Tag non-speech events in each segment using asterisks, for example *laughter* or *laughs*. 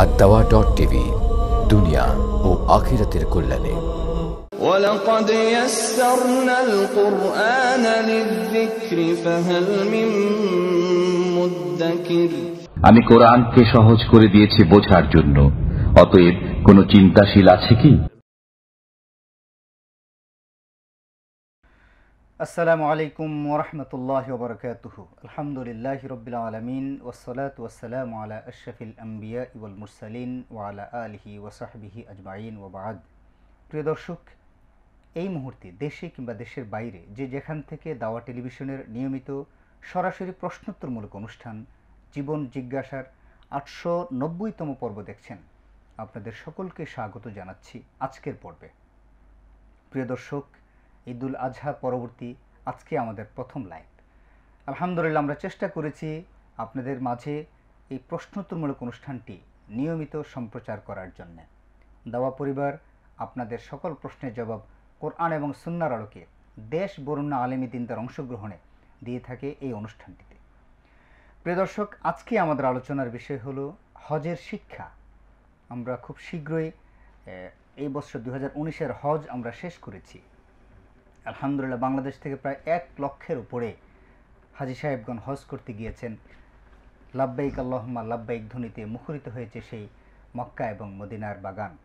আর দাওয়া dot TV দুনিয়া ও আখিরাতের কল্যাণে ولقد يسرنا القرآن للذكر فهل من مدكر আমি কোরআনকে সহজ করে দিয়েছি বোঝার জন্য অতএব কোনো চিন্তাশীল আছে কি আসসালামু আলাইকুম ওরহমতুল্লাহ বরকাতুহ আলহামদুলিল্লাহ রবিল আলমিন ওসলাত ওসালাম আলা আশরফিল আম্বিয়া ইবুল মুরসালিন ওয়ালা আলহি ওসাহবিহি আজমাইন ওবাদ প্রিয় দর্শক, এই মুহূর্তে দেশে কিংবা দেশের বাইরে যে যেখান থেকে দাওয়া টেলিভিশনের নিয়মিত সরাসরি প্রশ্নোত্তরমূলক অনুষ্ঠান, জীবন জিজ্ঞাসার আটশো নব্বইতম পর্ব দেখছেন, আপনাদের সকলকে স্বাগত জানাচ্ছি আজকের পর্বে। প্রিয় দর্শক ঈদুল আজহা পরবর্তী আজকে আমাদের প্রথম লাইভ আলহামদুলিল্লাহ, আমরা চেষ্টা করেছি আপনাদের মাঝে এই প্রশ্নোত্তরমূলক অনুষ্ঠানটি নিয়মিত সম্প্রচার করার জন্য। দাওয়া পরিবার, আপনাদের সকল প্রশ্নের জবাব কোরআন এবং সুন্নার আলোকে দেশ বরুণা আলেমী দিনদার অংশগ্রহণে দিয়ে থাকে এই অনুষ্ঠানটিতে। প্রিয় দর্শক, আজকে আমাদের আলোচনার বিষয় হলো হজের শিক্ষা। আমরা খুব শীঘ্রই এই বছর দু হাজার হজ আমরা শেষ করেছি। আলহামদুলিল্লাহ বাংলাদেশ থেকে প্রায় এক লক্ষের উপরে হাজি সাহেবগণ হজ করতে গিয়েছেন। লাব্বাইক আল্লাহমা লাব্বাইক ধ্বনিতে মুখরিত হয়েছে সেই মক্কা এবং মদিনার বাগান।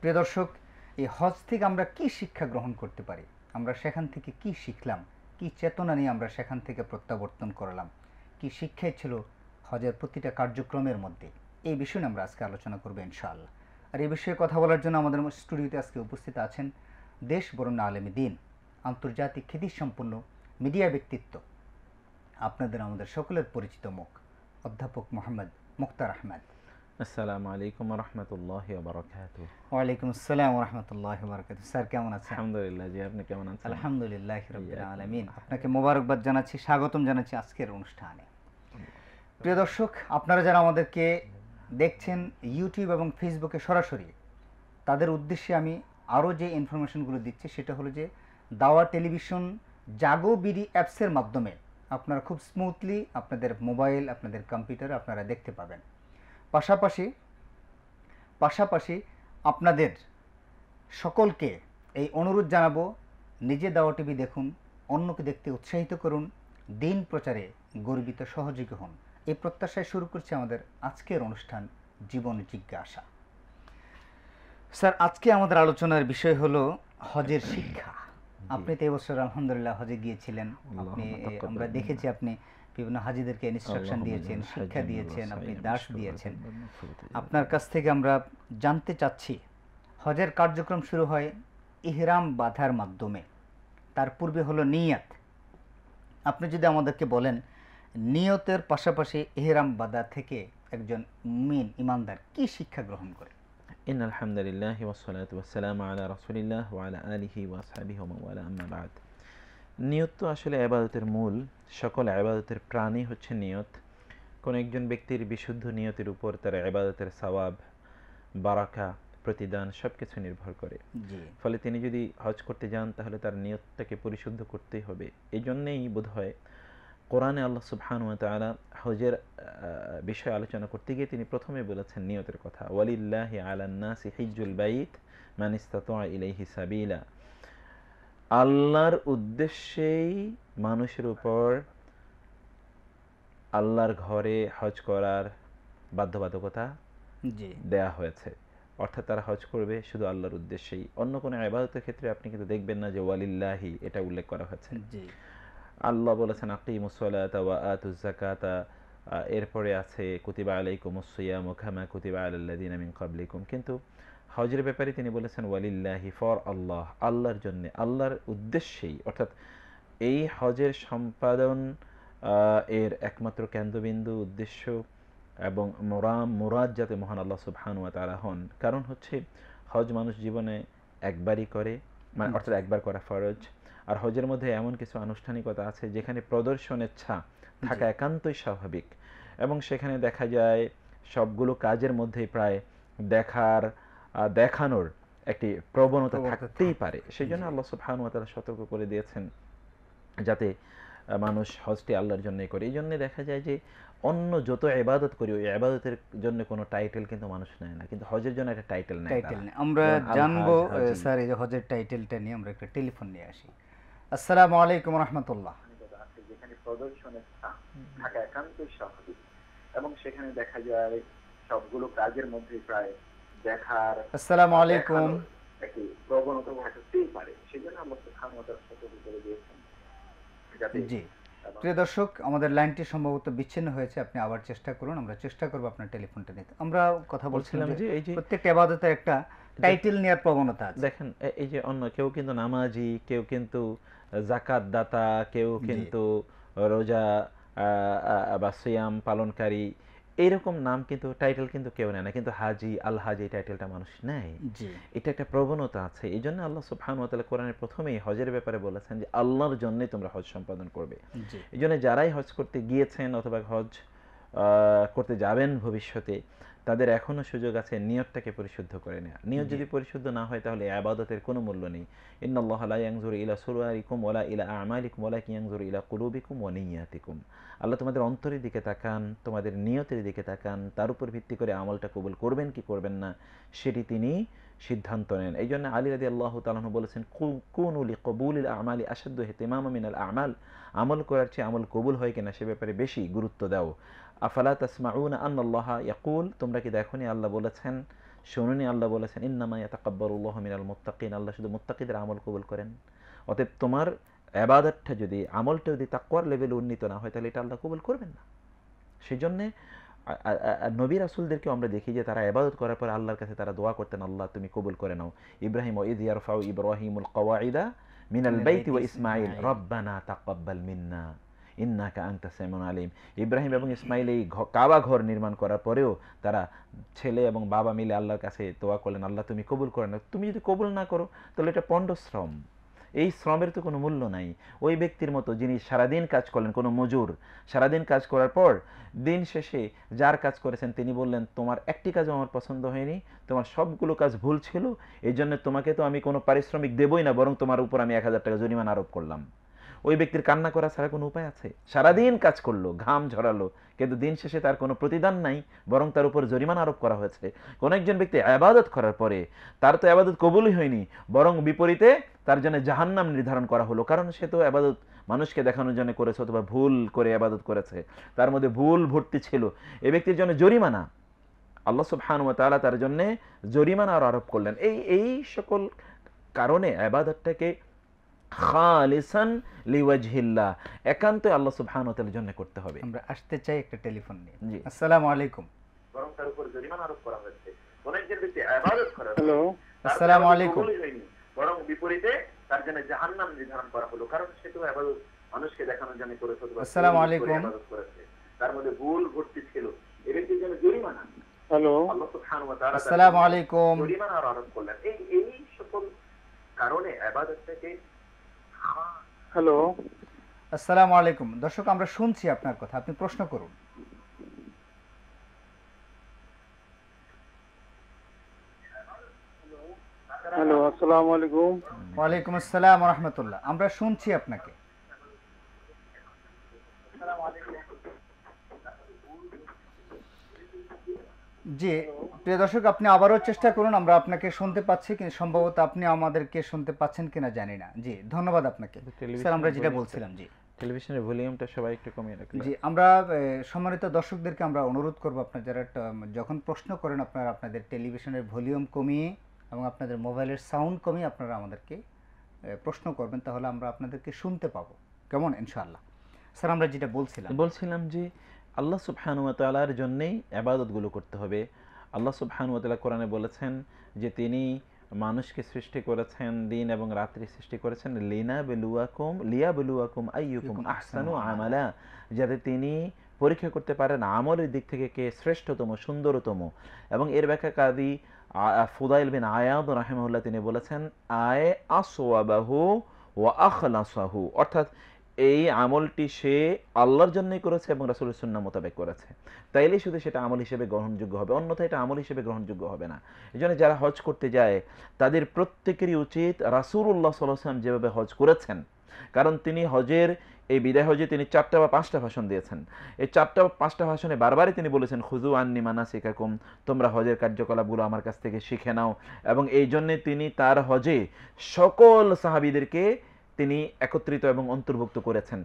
প্রিয় দর্শক, এই হজ থেকে আমরা কি শিক্ষা গ্রহণ করতে পারি? আমরা সেখান থেকে কি শিখলাম? কি চেতনা নিয়ে আমরা সেখান থেকে প্রত্যাবর্তন করলাম? কি শিক্ষাই ছিল হজের প্রতিটা কার্যক্রমের মধ্যে? এই বিষয়ে আমরা আজকে আলোচনা করব ইনশাআল্লাহ। আর এই বিষয়ে কথা বলার জন্য আমাদের স্টুডিওতে আজকে উপস্থিত আছেন দেশ বরুণ আলমী দিন। আন্তর্জাতিক খ্যাতিসম্পন্ন মিডিয়া ব্যক্তিত্ব। আপনাদের আমাদের সকলের পরিচিত মুখ অধ্যাপক মোহাম্মদ মুক্তার আহমেদ। আসসালামু আলাইকুম রহমতুল্লাহ বারকাত ওয়ালাইকুম আসসালাম রহমতুল্লাহ বরকাত স্যার কেমন আছেন? আলহামদুলিল্লাহ জি আপনি কেমন আছেন? আলহামদুলিল্লাহ রবিল আলমিন। আপনাকে মোবারকবাদ জানাচ্ছি স্বাগতম জানাচ্ছি আজকের অনুষ্ঠানে। প্রিয় দর্শক আপনারা যারা আমাদেরকে দেখছেন ইউটিউব এবং ফেসবুকে সরাসরি তাদের উদ্দেশ্যে আমি আরও যে ইনফরমেশনগুলো দিচ্ছি সেটা হলো যে দাওয়া টেলিভিশন জাগো বিডি অ্যাপসের মাধ্যমে আপনারা খুব স্মুথলি আপনাদের মোবাইল, আপনাদের কম্পিউটার আপনারা দেখতে পাবেন। পাশাপাশি পাশাপাশি আপনাদের সকলকে এই অনুরোধ জানাব, নিজে দাওয়া টিভি দেখুন, অন্যকে দেখতে উৎসাহিত করুন, দিন প্রচারে গর্বিত সহযোগী হন। এই প্রত্যাশায় শুরু করছে আমাদের আজকের অনুষ্ঠান জীবন জিজ্ঞাসা। স্যার, আজকে আমাদের আলোচনার বিষয় হলো হজের শিক্ষা। আপনি তো এবছর আলহামদুলিল্লাহ হজে গিয়েছিলেন। আপনি আমরা দেখেছি আপনি বিভিন্ন হাজিদেরকে ইনস্ট্রাকশন দিয়েছেন শিক্ষা দিয়েছেন আপনি দাস দিয়েছেন। আপনার কাছ থেকে আমরা জানতে চাচ্ছি হজের কার্যক্রম শুরু হয় ইহরাম বাঁধার মাধ্যমে। তার পূর্বে হলো নিয়াত। আপনি যদি আমাদেরকে বলেন নিয়তের পাশাপাশি ইহরাম বাঁধা থেকে একজন মিন ইমানদার কি শিক্ষা গ্রহণ করে? ইন আলহামদুলিল্লাহ ওয়াসসালাতু ওয়াসসালামু আলা রাসূলিল্লাহ ওয়া আলা আলিহি ওয়া আসহাবিহি ওয়া মান ওয়ালা আম্মা বাদ নিয়ত তো আসলে ইবাদতের মূল। সকল আবাদতের প্রাণই হচ্ছে নিয়ত। কোন একজন ব্যক্তির বিশুদ্ধ নিয়তের উপর তার ইবাদতের সওয়াব বারাকা প্রতিদান সব কিছু নির্ভর করে। ফলে তিনি যদি হজ করতে যান তাহলে তার নিয়তটাকে পরিশুদ্ধ করতেই হবে। এই জন্যেই বোধ হয় কোরআনে আল্লাহ সুবহান তাআলা হজের বিষয়ে আলোচনা করতে গিয়ে তিনি প্রথমে বলেছেন নিয়তের কথা ওয়ালিল্লাহি আলান নাসি হিজ্জুল বাইত মান ইসতাতা ইলাইহি সাবিলা। আল্লাহর উদ্দেশ্যেই মানুষের উপর আল্লাহর ঘরে হজ করার বাধ্যবাধকতা জি। দেয়া হয়েছে। অর্থাৎ তারা হজ করবে শুধু আল্লাহর উদ্দেশ্যেই। অন্য কোনো ইবাদতের ক্ষেত্রে আপনি কিন্তু দেখবেন না যে ওয়ালিল্লাহি এটা উল্লেখ করা হয়েছে। আল্লাহ বলেছেন আকিমুসলাতা ওয়া এরপরে আছে কুতিবা আলাইকুম সিয়াম খামা কুতিবা আলাল্লাযিনা মিন ক্বাবলিকুম। কিন্তু হজের ব্যাপারে তিনি বলেছেন ওয়ালিল্লাহি ফর আল্লাহ। আল্লাহর জন্য আল্লাহর উদ্দেশ্যেই। অর্থাৎ এই হজের সম্পাদন এর একমাত্র কেন্দ্রবিন্দু উদ্দেশ্য এবং মোরাম মোরাদ যাতে মহান আল্লাহ সুবহান ওয়া তাআলা হন। কারণ হচ্ছে হজ মানুষ জীবনে একবারই করে মানে অর্থাৎ একবার করা ফরজ। আর হজের মধ্যে এমন কিছু আনুষ্ঠানিকতা আছে যেখানে প্রদর্শনের ছা থাকা একান্তই স্বাভাবিক। এবং সেখানে দেখা যায় সবগুলো কাজের মধ্যেই প্রায় দেখার দেখানোর একটি প্রবণতা থাকতেই পারে। সেই জন্য আল্লাহ সুবহান ওয়া তাআলা সতর্ক করে দিয়েছেন যাতে মানুষ হজটি আল্লাহর জন্যই করে। এই জন্যে দেখা যায় যে অন্য যত এবাদত করি ওই ইবাদতের জন্য কোনো টাইটেল কিন্তু মানুষ নেয় না। কিন্তু হজের জন্য একটা টাইটেল নেয় টাইটেল নেই আমরা জানব স্যার এই যে হজের টাইটেলটা নিয়ে আমরা একটা টেলিফোন নিয়ে আসি। আসসালামু আলাইকুম রহমতুল্লাহ। যেখানে থাকা একান্তই স্বাভাবিক এবং সেখানে দেখা যায় সবগুলো কাজের মধ্যে প্রায় দেখার আসসালামু আলাইকুম। একটি প্রবণতা থাকতেই পারে। সেজন্য আমরা করে দিয়েছেন জি। প্রিয় দর্শক আমাদের লাইনটি সম্ভবত বিচ্ছিন্ন হয়েছে আপনি আবার চেষ্টা করুন আমরা চেষ্টা করব আপনার টেলিফোনটা নিতে। আমরা কথা বলছিলাম যে যে এই যে প্রত্যেকটা আবাদতের একটা টাইটেল নেওয়ার প্রবণতা আছে। দেখেন এই যে অন্য কেউ কিন্তু নামাজি কেউ কিন্তু জাকাত দাতা কেউ কিন্তু রোজা বা সিয়াম পালনকারী এইরকম নাম কিন্তু টাইটেল কিন্তু কেউ নেয় না। কিন্তু হাজি আল হাজি এই টাইটেলটা মানুষ নেয়। এটা একটা প্রবণতা আছে। এই জন্য আল্লাহ সুবহান ওয়াতালা কোরআনের প্রথমেই হজের ব্যাপারে বলেছেন যে আল্লাহর জন্যই তোমরা হজ সম্পাদন করবে। এই জন্য যারাই হজ করতে গিয়েছেন অথবা হজ করতে যাবেন ভবিষ্যতে তাদের এখনও সুযোগ আছে নিয়তটাকে পরিশুদ্ধ করে নেওয়া নিয়ত যদি পরিশুদ্ধ না হয় তাহলে আবাদতের কোনো মূল্য নেই। ইন্নাল্লাহ লা ইলা সুরআরিকুম ওয়ালা ইলা আমালিকুম ওয়ালাকিন ইয়ানজুরু ইলা কুলুবিকুম ওয়া নিয়াতিকুম। আল্লাহ তোমাদের অন্তরের দিকে তাকান তোমাদের নিয়তের দিকে তাকান তার উপর ভিত্তি করে আমলটা কবুল করবেন কি করবেন না সেটি তিনি সিদ্ধান্ত নেন। এই জন্য আলী রাদি আল্লাহ তালাহ বলেছেন কুনুলি কবুল আমালি আসাদ্দ হেতেমাম মিনাল আমাল। আমল করার চেয়ে আমল কবুল হয় কিনা সে ব্যাপারে বেশি গুরুত্ব দাও। আফালা তাসমাউন আন্নাল্লাহ ইয়াকুল? তোমরা কি দেখোনি আল্লাহ বলেছেন? শুনুনি আল্লাহ বলেছেন ইন্নামা ইয়াতাকাব্বারুল্লাহ মিনাল মুত্তাকিন। আল্লাহ শুধু মুত্তাকিদের আমল কবুল করেন। অতএব তোমার আবাদতটা যদি আমলটা যদি তাকওয়ার লেভেলে উন্নীত না হয় তাহলে এটা আল্লাহ কবুল করবেন না। সেই জন্যে নবী রাসুলদেরকেও আমরা দেখি যে তারা ইবাদত করার পর আল্লাহর কাছে তারা দোয়া করতেন আল্লাহ তুমি কবুল করে নাও। ইব্রাহিম ওয়াইদ ইয়ারফাউ ইব্রাহিমুল কওয়াইদা মিনাল বাইতি ওয়া ইসমাইল রব্বানা তাকাব্বাল মিন্না। ইন্নাকা আনতা সামিউল আলিম। ইব্রাহিম এবং ইসমাইল এই কাবা ঘর নির্মাণ করার পরেও তারা ছেলে এবং বাবা মিলে আল্লাহর কাছে তোয়া করলেন, আল্লাহ, তুমি কবুল করে নাও। তুমি যদি কবুল না করো, তাহলে এটা পণ্ডশ্রম এই শ্রমের তো কোনো মূল্য নাই। ওই ব্যক্তির মতো যিনি সারাদিন কাজ করলেন, কোনো মজুর, সারাদিন কাজ করার পর দিন শেষে যার কাজ করেছেন, তিনি বললেন, তোমার একটি কাজও আমার পছন্দ হয়নি, তোমার সবগুলো কাজ ভুল ছিল এই জন্য তোমাকে তো আমি কোনো পারিশ্রমিক দেবই না, বরং তোমার উপর আমি এক হাজার টাকা জরিমানা আরোপ করলাম। ওই ব্যক্তির কান্না করা ছাড়া কোনো উপায় আছে? সারাদিন কাজ করল, ঘাম ঝরালো, কিন্তু দিন শেষে তার কোনো প্রতিদান নাই, বরং তার উপর জরিমানা আরোপ করা হয়েছে। কোন একজন ব্যক্তি আবাদত করার পরে তার তো আবাদত কবুলই হয়নি, বরং বিপরীতে তার জন্য জাহান্নাম নির্ধারণ করা হলো, কারণ সে তো আবাদত মানুষকে দেখানোর জন্য করেছে অথবা ভুল করে আবাদত করেছে। তার মধ্যে ভুল ভর্তি ছিল। এ ব্যক্তির জন্য জরিমানা। আল্লাহ সুবহানাহু ওয়া তাআলা তার জন্যে জরিমানা আর আরোপ করলেন। এই এই সকল কারণে আবাদতটাকে খালিসান লিওয়াজহিল্লাহ। একান্তই আল্লাহ সুবহানাহু ওয়া জন্য করতে হবে। আমরা আসতে চাই একটা টেলিফোন নিয়ে। জি। আসসালামু আলাইকুম। বরং তার উপর জরিমানা আরোপ করা হয়েছে। একজন ব্যক্তি ইবাদত করার হ্যালো। আসসালামু আলাইকুম। বরং বিপরীতে তার জন্য জাহান্নাম নির্ধারণ করা হলো। কারণ সে তো ইবাদত মানুষকে দেখানোর জন্য করেছে আসসালামু আলাইকুম। তার মধ্যে ভুল ভর্তি ছিল। এ ব্যক্তির জন্য জরিমানা। হ্যালো। আল্লাহ সুবহানাহু ওয়া তাআলা আসসালামু আলাইকুম। জরিমানা আরোপ করলেন। এই এই সকল কারণে ইবাদতটাকে হ্যালো আসসালামু আলাইকুম। দর্শক আমরা শুনছি আপনার কথা। আপনি প্রশ্ন করুন। হ্যালো আসসালামু আলাইকুম। ওয়ালাইকুম আসসালাম রহমতুল্লাহ। আমরা শুনছি আপনাকে। জি প্রিয় দর্শক আপনি আবারও চেষ্টা করুন আমরা আপনাকে শুনতে পাচ্ছি কিন্তু সম্ভবত আপনি আমাদেরকে শুনতে পাচ্ছেন কিনা জানি না। জি ধন্যবাদ আপনাকে। স্যার আমরা যেটা বলছিলাম জি। টেলিভিশনের ভলিউমটা সবাই একটু কমিয়ে রাখুন। জি আমরা সম্মানিত দর্শকদেরকে আমরা অনুরোধ করব আপনারা যারা যখন প্রশ্ন করেন আপনারা আপনাদের টেলিভিশনের ভলিউম কমিয়ে এবং আপনাদের মোবাইলের সাউন্ড কমিয়ে আপনারা আমাদেরকে প্রশ্ন করবেন তাহলে আমরা আপনাদেরকে শুনতে পাবো। কেমন? ইনশাআল্লাহ। স্যার আমরা যেটা বলছিলাম বলছিলাম যে আল্লাহ সুবহানু ওয়া তাআলার জন্যই ইবাদতগুলো করতে হবে। আল্লাহ সুবহানু ওয়া তাআলা কোরআনে বলেছেন যে তিনি মানুষকে সৃষ্টি করেছেন দিন এবং রাত্রি সৃষ্টি করেছেন। লিনা বেলুয়াকুম লিয়া বেলুয়াকুম আইয়ুকুম আহসানু আমালা। যাতে তিনি পরীক্ষা করতে পারেন আমলের দিক থেকে কে শ্রেষ্ঠতম সুন্দরতম। এবং এর ব্যাখ্যা কাদি ফুদাইল বিন আয়াদ রাহিমাহুল্লাহ তিনি বলেছেন আয় আসওয়াবাহু ওয়া আখলাসাহু। অর্থাৎ এই আমলটি সে আল্লাহর জন্যই করেছে এবং রাসূলের সুন্নাহ মোতাবেক করেছে। তাইলেই শুধু সেটা আমল হিসেবে গ্রহণযোগ্য হবে অন্যথায় এটা আমল হিসেবে গ্রহণযোগ্য হবে না। এই জন্য যারা হজ করতে যায়, তাদের প্রত্যেকেরই উচিত রাসূলুল্লাহ সাল্লাল্লাহু আলাইহি যেভাবে হজ করেছেন, কারণ তিনি হজের, এই বিদায় হজে তিনি চারটা বা পাঁচটা ভাষণ দিয়েছেন। এই চারটা বা পাঁচটা ভাষণে বারবারই তিনি বলেছেন খুজু আন্নি মানা শিকাকুম তোমরা হজের কার্যকলাপগুলো আমার কাছ থেকে শিখে নাও। এবং এই জন্যে তিনি তার হজে সকল সাহাবিদেরকে তিনি একত্রিত এবং অন্তর্ভুক্ত করেছেন।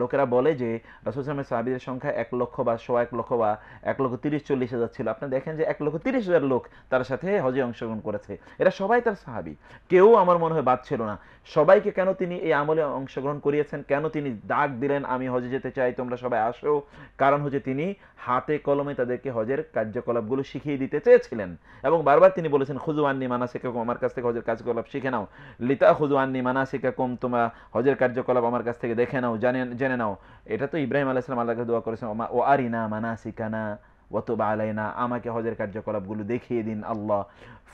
লোকেরা বলে যে রাসুলামের সাহাবিদের সংখ্যা এক লক্ষ বা শো এক লক্ষ বা এক লক্ষ তিরিশ চল্লিশ হাজার ছিল। আপনি দেখেন যে এক লক্ষ তিরিশ হাজার লোক তার সাথে হজে অংশগ্রহণ করেছে। এরা সবাই তার সাহাবি। কেউ আমার মনে হয় বাদ ছিল না। সবাইকে কেন তিনি এই আমলে অংশগ্রহণ করিয়েছেন? কেন তিনি ডাক দিলেন, আমি হজে যেতে চাই, তোমরা সবাই আসো কারণ হচ্ছে তিনি হাতে কলমে তাদেরকে হজের কার্যকলাপগুলো শিখিয়ে দিতে চেয়েছিলেন। এবং বারবার তিনি বলেছেন খুজু আন্নি মানা শেখাকুম আমার কাছ থেকে হজের কার্যকলাপ শিখে নাও। লিতা খুজু আন্নি মানা শেখাকুম তোমরা হজের কার্যকলাপ আমার কাছ থেকে দেখে নাও। জানে, জেনে নাও। এটা তো ইব্রাহিম আলাইসালাম আল্লাহকে দোয়া করেছেন ও আরিনা মানা শিকানা ওতবা আলাইনা আমাকে হজের কার্যকলাপগুলো দেখিয়ে দিন আল্লাহ।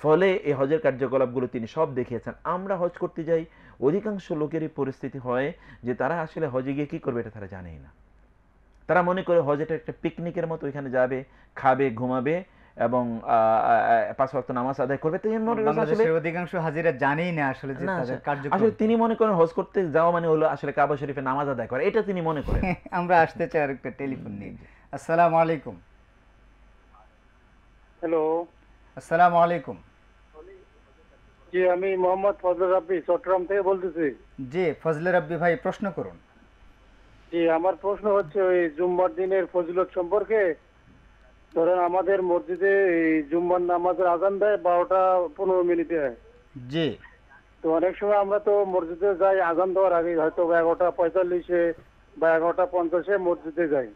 ফলে এই হজের কার্যকলাপগুলো তিনি সব দেখিয়েছেন। আমরা হজ করতে যাই, অধিকাংশ লোকেরই পরিস্থিতি হয় যে তারা আসলে হজে গিয়ে কি করবে এটা তারা জানেই না। তারা মনে করে হজ এটা একটা পিকনিকের মতো ওইখানে যাবে, খাবে, ঘুমাবে এবং পাঁচ ওয়াক্ত নামাজ আদায় করবে। তো এই মনে করছে আসলে অধিকাংশ হাজিরা জানেই না আসলে যে তাদের কার্যক্রম। আসলে তিনি মনে করেন হজ করতে যাওয়া মানে হলো আসলে কাবা শরীফে নামাজ আদায় করে। এটা তিনি মনে করেন। *laughs* আমরা আসতে চাই আরেকটা টেলিফোন নিয়ে। আসসালামু আলাইকুম। হ্যালো। আসসালামু আলাইকুম। জি আমি মোহাম্মদ ফজল রাব্বি চট্টগ্রাম থেকে বলতেছি। জি ফজলে রাব্বি ভাই প্রশ্ন করুন। জি আমার প্রশ্ন হচ্ছে ওই জুম্মার দিনের ফজিলত সম্পর্কে। ধরেন আমাদের মসজিদে জুম্মার নামাজের আজান দেয় বারোটা পনেরো মিনিটে জি। তো অনেক সময় আমরা তো মসজিদে যাই আজান দেওয়ার আগে হয়তো এগারোটা পঁয়তাল্লিশে বা এগারোটা পঞ্চাশে মসজিদে যাই।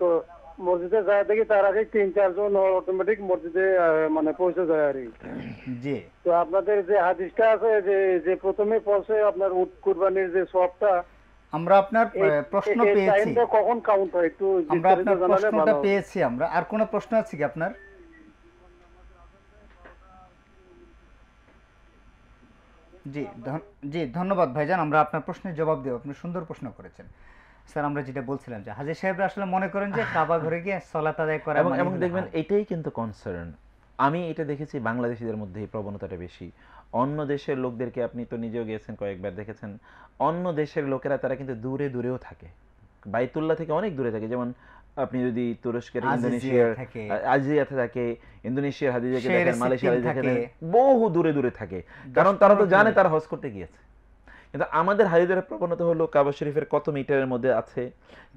তো মসজিদে যায় দেখি তার আগে তিন চারজন অটোমেটিক মসজিদে মানে পৌঁছে যায় আর কি। জি। তো আপনাদের যে হাদিসটা আছে যে যে প্রথমে পৌঁছে আপনার উট কুরবানির যে সবটা আমরা আপনার প্রশ্ন পেয়েছি। কখন কাউন্ট হয় একটু আমরা আপনার প্রশ্নটা পেয়েছি আমরা। আর কোনো প্রশ্ন আছে কি আপনার? জি জি ধন্যবাদ ভাইজান। আমরা আপনার প্রশ্নের জবাব দেব আপনি সুন্দর প্রশ্ন করেছেন। স্যার আমরা যেটা বলছিলাম যে হাজির সাহেবরা আসলে মনে করেন যে কাবা ঘরে গিয়ে সলাত আদায় করা এবং মানে দেখবেন এটাই কিন্তু কনসার্ন আমি এটা দেখেছি বাংলাদেশিদের মধ্যে এই প্রবণতাটা বেশি। অন্য দেশের লোকদেরকে আপনি তো নিজেও গিয়েছেন কয়েকবার দেখেছেন। অন্য দেশের লোকেরা তারা কিন্তু দূরে দূরেও থাকে। বাইতুল্লাহ থেকে অনেক দূরে থাকে। যেমন আপনি যদি তুরস্কের ইন্দোনেশিয়ার থাকে। আজিয়াতে থাকে ইন্দোনেশিয়ার হাদিজাকে দেখেন মালয়েশিয়ার হাদিজাকে থাকে। দেখেন বহু দূরে দূরে থাকে। কারণ তারা তো জানে তারা হজ করতে গিয়েছে। কিন্তু আমাদের হাজিদের প্রবণতা হলো কাবা শরীফের কত মিটারের মধ্যে আছে?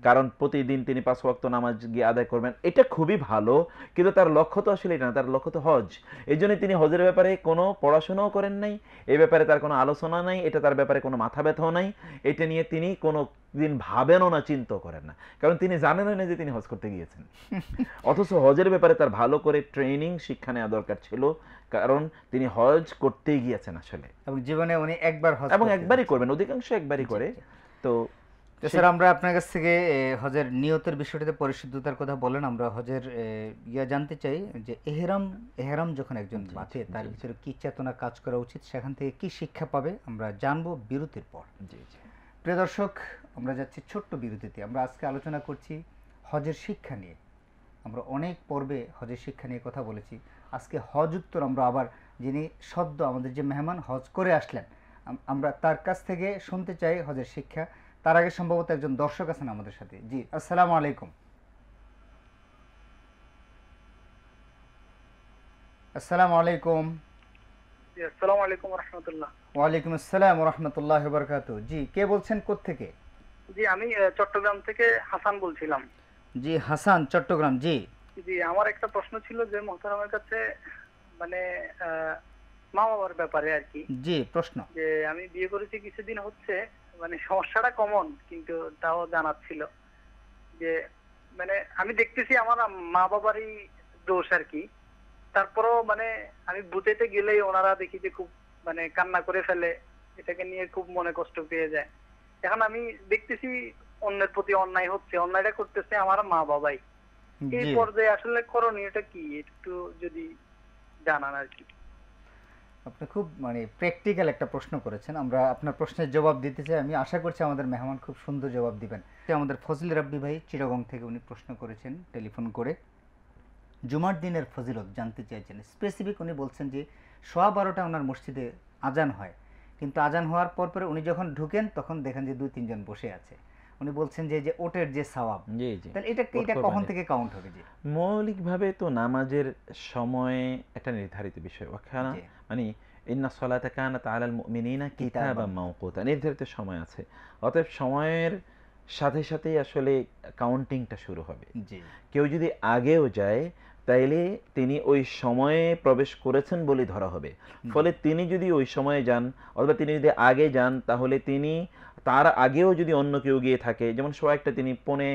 কারণ প্রতিদিন তিনি পাঁচ ওয়াক্ত নামাজ গিয়ে আদায় করবেন। এটা খুবই ভালো কিন্তু তার লক্ষ্য তো আসলে এটা না তার লক্ষ্য তো হজ। এই জন্য তিনি হজের ব্যাপারে কোনো পড়াশোনাও করেন নাই এই ব্যাপারে তার কোনো আলোচনা নাই এটা তার ব্যাপারে কোনো মাথা ব্যথাও নাই এটা নিয়ে তিনি কোনো দিন ভাবেনও না চিন্তাও করেন না। কারণ তিনি জানেনও না যে তিনি হজ করতে গিয়েছেন। *laughs* অথচ হজের ব্যাপারে তার ভালো করে ট্রেনিং শিক্ষা নেওয়া দরকার ছিল কারণ তিনি হজ করতেই গিয়েছেন আসলে। এবং জীবনে উনি একবার হজ এবং একবারই করবেন অধিকাংশ একবারই করে। তো স্যার আমরা আপনার কাছ থেকে হজের নিয়তের বিষয়টিতে পরিশুদ্ধতার কথা বলেন আমরা হজের ইয়া জানতে চাই যে এহরাম এহরাম যখন একজন বাঁধে তার ভিতরে কি চেতনা কাজ করা উচিত সেখান থেকে কি শিক্ষা পাবে আমরা জানব বিরতির পর। জি জি। প্রিয় দর্শক আমরা যাচ্ছি ছোট্ট বিরতিতে। আমরা আজকে আলোচনা করছি হজের শিক্ষা নিয়ে। আমরা অনেক পর্বে হজের শিক্ষা নিয়ে কথা বলেছি। আজকে হজ উত্তর আমরা আবার যিনি সদ্য আমাদের যে মেহমান হজ করে আসলেন আমরা তার কাছ থেকে শুনতে চাই হজের শিক্ষা। তার আগে সম্ভবত একজন দর্শক আছেন আমাদের সাথে। জি আসসালামু আলাইকুম। আসসালামু আলাইকুম। আসসালামু আলাইকুম রহমতুল্লাহ। আসসালাম রহমতুল্লাহ বরকাত জি কে বলছেন কোত্থেকে? জি আমি চট্টগ্রাম থেকে হাসান বলছিলাম। জি হাসান চট্টগ্রাম জি। জি আমার একটা প্রশ্ন ছিল যে মোহতারামের কাছে মানে মা বাবার ব্যাপারে আর কি। জি প্রশ্ন। যে আমি বিয়ে করেছি কিছুদিন হচ্ছে মানে সমস্যাটা কমন কিন্তু তাও জানার ছিল। যে মানে আমি দেখতেছি আমার মা বাবারই দোষ আর কি। তারপরও মানে আমি বুঝাইতে গেলেই ওনারা দেখি যে খুব মানে কান্না করে ফেলে। এটাকে নিয়ে খুব মনে কষ্ট পেয়ে যায়। এখন আমি দেখতেছি অন্যের প্রতি অন্যায় হচ্ছে অন্যায়টা করতেছে আমার মা বাবাই। এই পর্যায়ে আসলে করণীয়টা কি? একটু যদি জানান আর কি। আপনি খুব মানে প্র্যাকটিক্যাল একটা প্রশ্ন করেছেন। আমরা আপনার প্রশ্নের জবাব দিতে চাই। আমি আশা করছি আমাদের মেহমান খুব সুন্দর জবাব দিবেন। আমাদের ফজল রাব্বি ভাই চিরগং থেকে উনি প্রশ্ন করেছেন টেলিফোন করে। জুমার দিনের ফজিলত জানতে চাইছেন। স্পেসিফিক উনি বলছেন যে সোয়া বারোটা ওনার মসজিদে আজান হয়। কিন্তু আজান হওয়ার পর পরে উনি যখন ঢুকেন তখন দেখেন যে দুই তিনজন বসে আছে। উনি বলছেন যে যে ওটের যে সওয়াব জি জি। তাহলে এটা এটা কখন থেকে কাউন্ট হবে জি? মৌলিকভাবে তো নামাজের সময় একটা নির্ধারিত বিষয় ওখানে। মানে ইন্না সলাতা কানাত আলাল মুমিনিনা কিতাবা কিতাবাম। মাওকুতা নির্ধারিত সময় আছে। অতএব সময়ের সাথে সাথেই আসলে কাউন্টিংটা শুরু হবে। জি। কেউ যদি আগেও যায় তাইলে তিনি ওই সময়ে প্রবেশ করেছেন বলে ধরা হবে। ফলে তিনি যদি ওই সময়ে যান অথবা তিনি যদি আগে যান তাহলে তিনি তার আগেও যদি অন্য কেউ গিয়ে থাকে যেমন সোয়া একটা তিনি পনে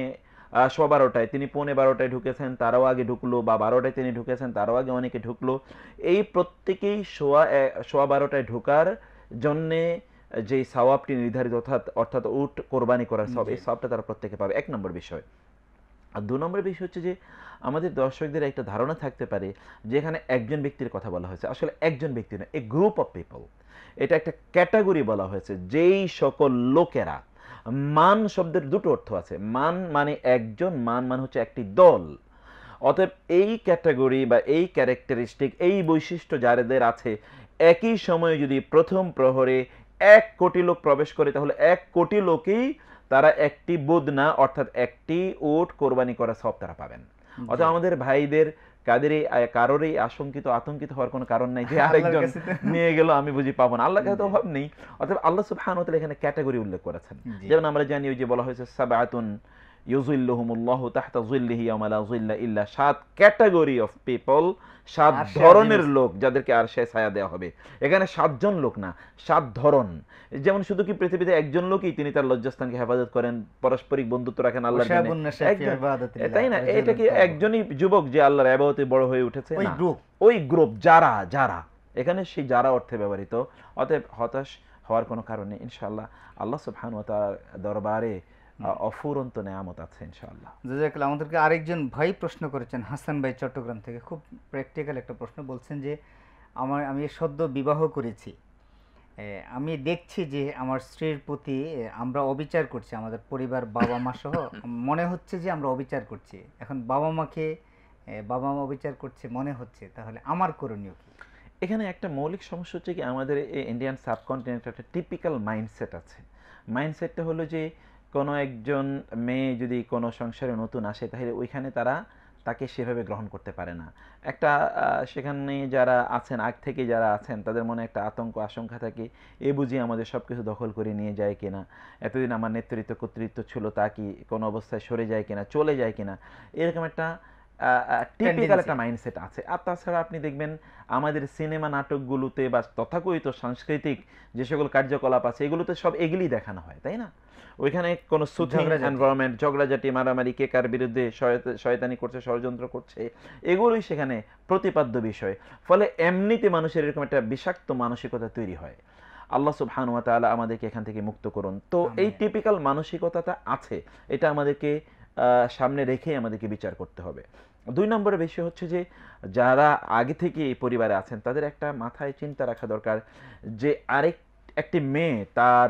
সোয়া বারোটায় তিনি পৌনে বারোটায় ঢুকেছেন তারাও আগে ঢুকলো বা বারোটায় তিনি ঢুকেছেন তারাও আগে অনেকে ঢুকলো। এই প্রত্যেকেই সোয়া সোয়া বারোটায় ঢোকার জন্যে যে সওয়াবটি নির্ধারিত অর্থাৎ অর্থাৎ উট কোরবানি করার সব এই সবটা তারা প্রত্যেকে পাবে। এক নম্বর বিষয় আর দু নম্বর বিষয় হচ্ছে যে আমাদের দর্শকদের একটা ধারণা থাকতে পারে যে এখানে একজন ব্যক্তির কথা বলা হয়েছে। আসলে একজন ব্যক্তি নয়, এ গ্রুপ অফ পিপল এটা একটা ক্যাটাগরি বলা হয়েছে, যেই সকল লোকেরা, মান শব্দের দুটো অর্থ আছে। মান মানে একজন, মান মানে হচ্ছে একটি দল। অতএব এই ক্যাটাগরি বা এই ক্যারেক্টারিস্টিক এই বৈশিষ্ট্য যাদের আছে, একই সময়ে যদি প্রথম প্রহরে এক কোটি লোক প্রবেশ করে, তাহলে এক কোটি লোকেই তারা একটি বদনা অর্থাৎ একটি ওট কোরবানি করা সব তারা পাবেন। অর্থাৎ আমাদের ভাইদের কাদেরই কারোরই আশঙ্কিত আতঙ্কিত হওয়ার কোনো কারণ নাই যে আরেকজন নিয়ে গেল আমি বুঝি পাবো না। আল্লাহর কাছে তো অভাব নেই। অর্থাৎ আল্লাহ সুবহানাহু ওয়া তাআলা এখানে ক্যাটাগরি উল্লেখ করেছেন। যেমন আমরা জানি ওই যে বলা হয়েছে সাবাতুন ইউজিল্লুহুমুল্লাহু তাহতা জিল্লিহি ইয়াওমা লা ইল্লা সাত ক্যাটাগরি অফ পিপল সাত ধরনের লোক যাদেরকে আর সে ছায়া দেওয়া হবে। এখানে সাতজন লোক না সাত ধরন। যেমন শুধু কি পৃথিবীতে একজন লোকই তিনি তার লজ্জাস্থানকে হেফাজত করেন পারস্পরিক বন্ধুত্ব রাখেন আল্লাহর ইবাদাতিল্লাহ, তাই না? এটা কি একজনই যুবক যে আল্লাহর ইবাদতে বড় হয়ে উঠেছে? ওই গ্রুপ যারা যারা। এখানে সেই যারা অর্থে ব্যবহৃত। অতএব হতাশ হওয়ার কোনো কারণ নেই ইনশাআল্লাহ। আল্লাহ সুবহানাহু ওয়া তাআলার দরবারে অফুরন্ত নেয়ামত আছে ইনশাআল্লাহ। জাজাকাল্লাহ আমাদেরকে আরেকজন ভাই প্রশ্ন করেছেন হাসান ভাই চট্টগ্রাম থেকে। খুব প্র্যাকটিক্যাল একটা প্রশ্ন। বলছেন যে আমার আমি সদ্য বিবাহ করেছি। আমি দেখছি যে আমার স্ত্রীর প্রতি আমরা অবিচার করছি। আমাদের পরিবার বাবা মা সহ *laughs* মনে হচ্ছে যে আমরা অবিচার করছি। এখন বাবা মাকে বাবা মা অবিচার করছে মনে হচ্ছে। তাহলে আমার করণীয় কি? এখানে একটা মৌলিক সমস্যা হচ্ছে কি আমাদের এই ইন্ডিয়ান সাবকন্টিনেন্টে একটা টিপিক্যাল মাইন্ডসেট আছে। মাইন্ডসেটটা হলো যে কোনো একজন মেয়ে যদি কোনো সংসারে নতুন আসে তাহলে ওইখানে তারা তাকে সেভাবে গ্রহণ করতে পারে না। একটা সেখানে যারা আছেন আগ থেকে যারা আছেন তাদের মনে একটা আতঙ্ক আশঙ্কা থাকে এ বুঝি আমাদের সব কিছু দখল করে নিয়ে যায় কিনা? এতদিন আমার নেতৃত্ব কর্তৃত্ব ছিল তা কি কোনো অবস্থায় সরে যায় কিনা চলে যায় কিনা? এরকম একটা টিপিক্যাল একটা মাইন্ডসেট আছে। আর তাছাড়া আপনি দেখবেন আমাদের সিনেমা নাটকগুলোতে বা তথাকথিত সাংস্কৃতিক যে সকল কার্যকলাপ আছে এগুলোতে সব এগুলি দেখানো হয় তাই না? ওইখানে কোনো সুথিং। এনভায়রনমেন্ট ঝগড়াঝাটি মারামারি কে কার বিরুদ্ধে শয়তানি করছে ষড়যন্ত্র করছে এগুলোই সেখানে প্রতিপাদ্য বিষয়। ফলে এমনিতে মানুষের এরকম একটা বিষাক্ত মানসিকতা তৈরি হয়। আল্লাহ সুবহান ওয়া তাআলা আমাদেরকে এখান থেকে মুক্ত করুন। তো এই টিপিক্যাল মানসিকতাটা আছে। এটা আমাদেরকে সামনে রেখেই আমাদেরকে বিচার করতে হবে। দুই নম্বরের বিষয় হচ্ছে যে যারা আগে থেকে এই পরিবারে আছেন তাদের একটা মাথায় চিন্তা রাখা দরকার যে আরেক একটি মেয়ে তার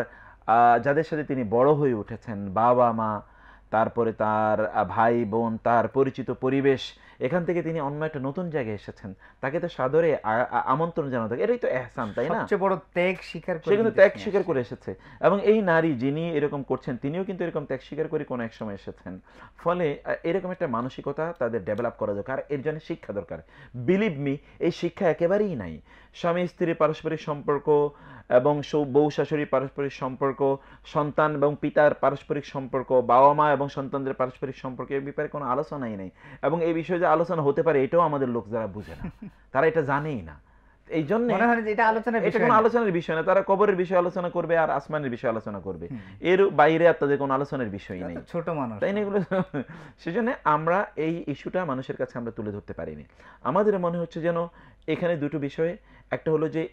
যাদের সাথে তিনি বড় হয়ে উঠেছেন বাবা মা তারপরে তার ভাই বোন তার পরিচিত পরিবেশ এখান থেকে তিনি অন্য একটা নতুন জায়গায় এসেছেন। তাকে তো সাদরে আমন্ত্রণ জানাতে হবে। এটাই তো এহসান তাই না? সবচেয়ে বড় ত্যাগ স্বীকার করে সে কিন্তু ত্যাগ স্বীকার করে এসেছে। এবং এই নারী যিনি এরকম করছেন তিনিও কিন্তু এরকম ত্যাগ স্বীকার করে কোনো এক সময় এসেছেন। ফলে এরকম একটা মানসিকতা তাদের ডেভেলপ করা দরকার। এর জন্য শিক্ষা দরকার। বিলিভ মি এই শিক্ষা একেবারেই নাই। স্বামী স্ত্রীর পারস্পরিক সম্পর্ক এবং বউ শাশুড়ির পারস্পরিক সম্পর্ক সন্তান এবং পিতার পারস্পরিক সম্পর্ক বাবা মা এবং সন্তানদের পারস্পরিক সম্পর্ক এর ব্যাপারে কোনো আলোচনাই নেই। এবং এই বিষয়ে যে আলোচনা হতে পারে এটাও আমাদের লোক যারা বুঝে না তারা এটা জানেই না। এই জন্য যে এটা আলোচনার এটা বিষয় কোনো না। আলোচনার বিষয় না তারা কবরের বিষয়ে আলোচনা করবে আর আসমানের বিষয়ে আলোচনা করবে। এর বাইরে আর তাদের কোনো আলোচনার বিষয় নেই। ছোট মানুষ। তাই না এগুলো? সেজন্য আমরা এই ইস্যুটা মানুষের কাছে আমরা তুলে ধরতে পারিনি। আমাদের মনে হচ্ছে যেন এখানে দুটো বিষয়ে। একটা হলো যে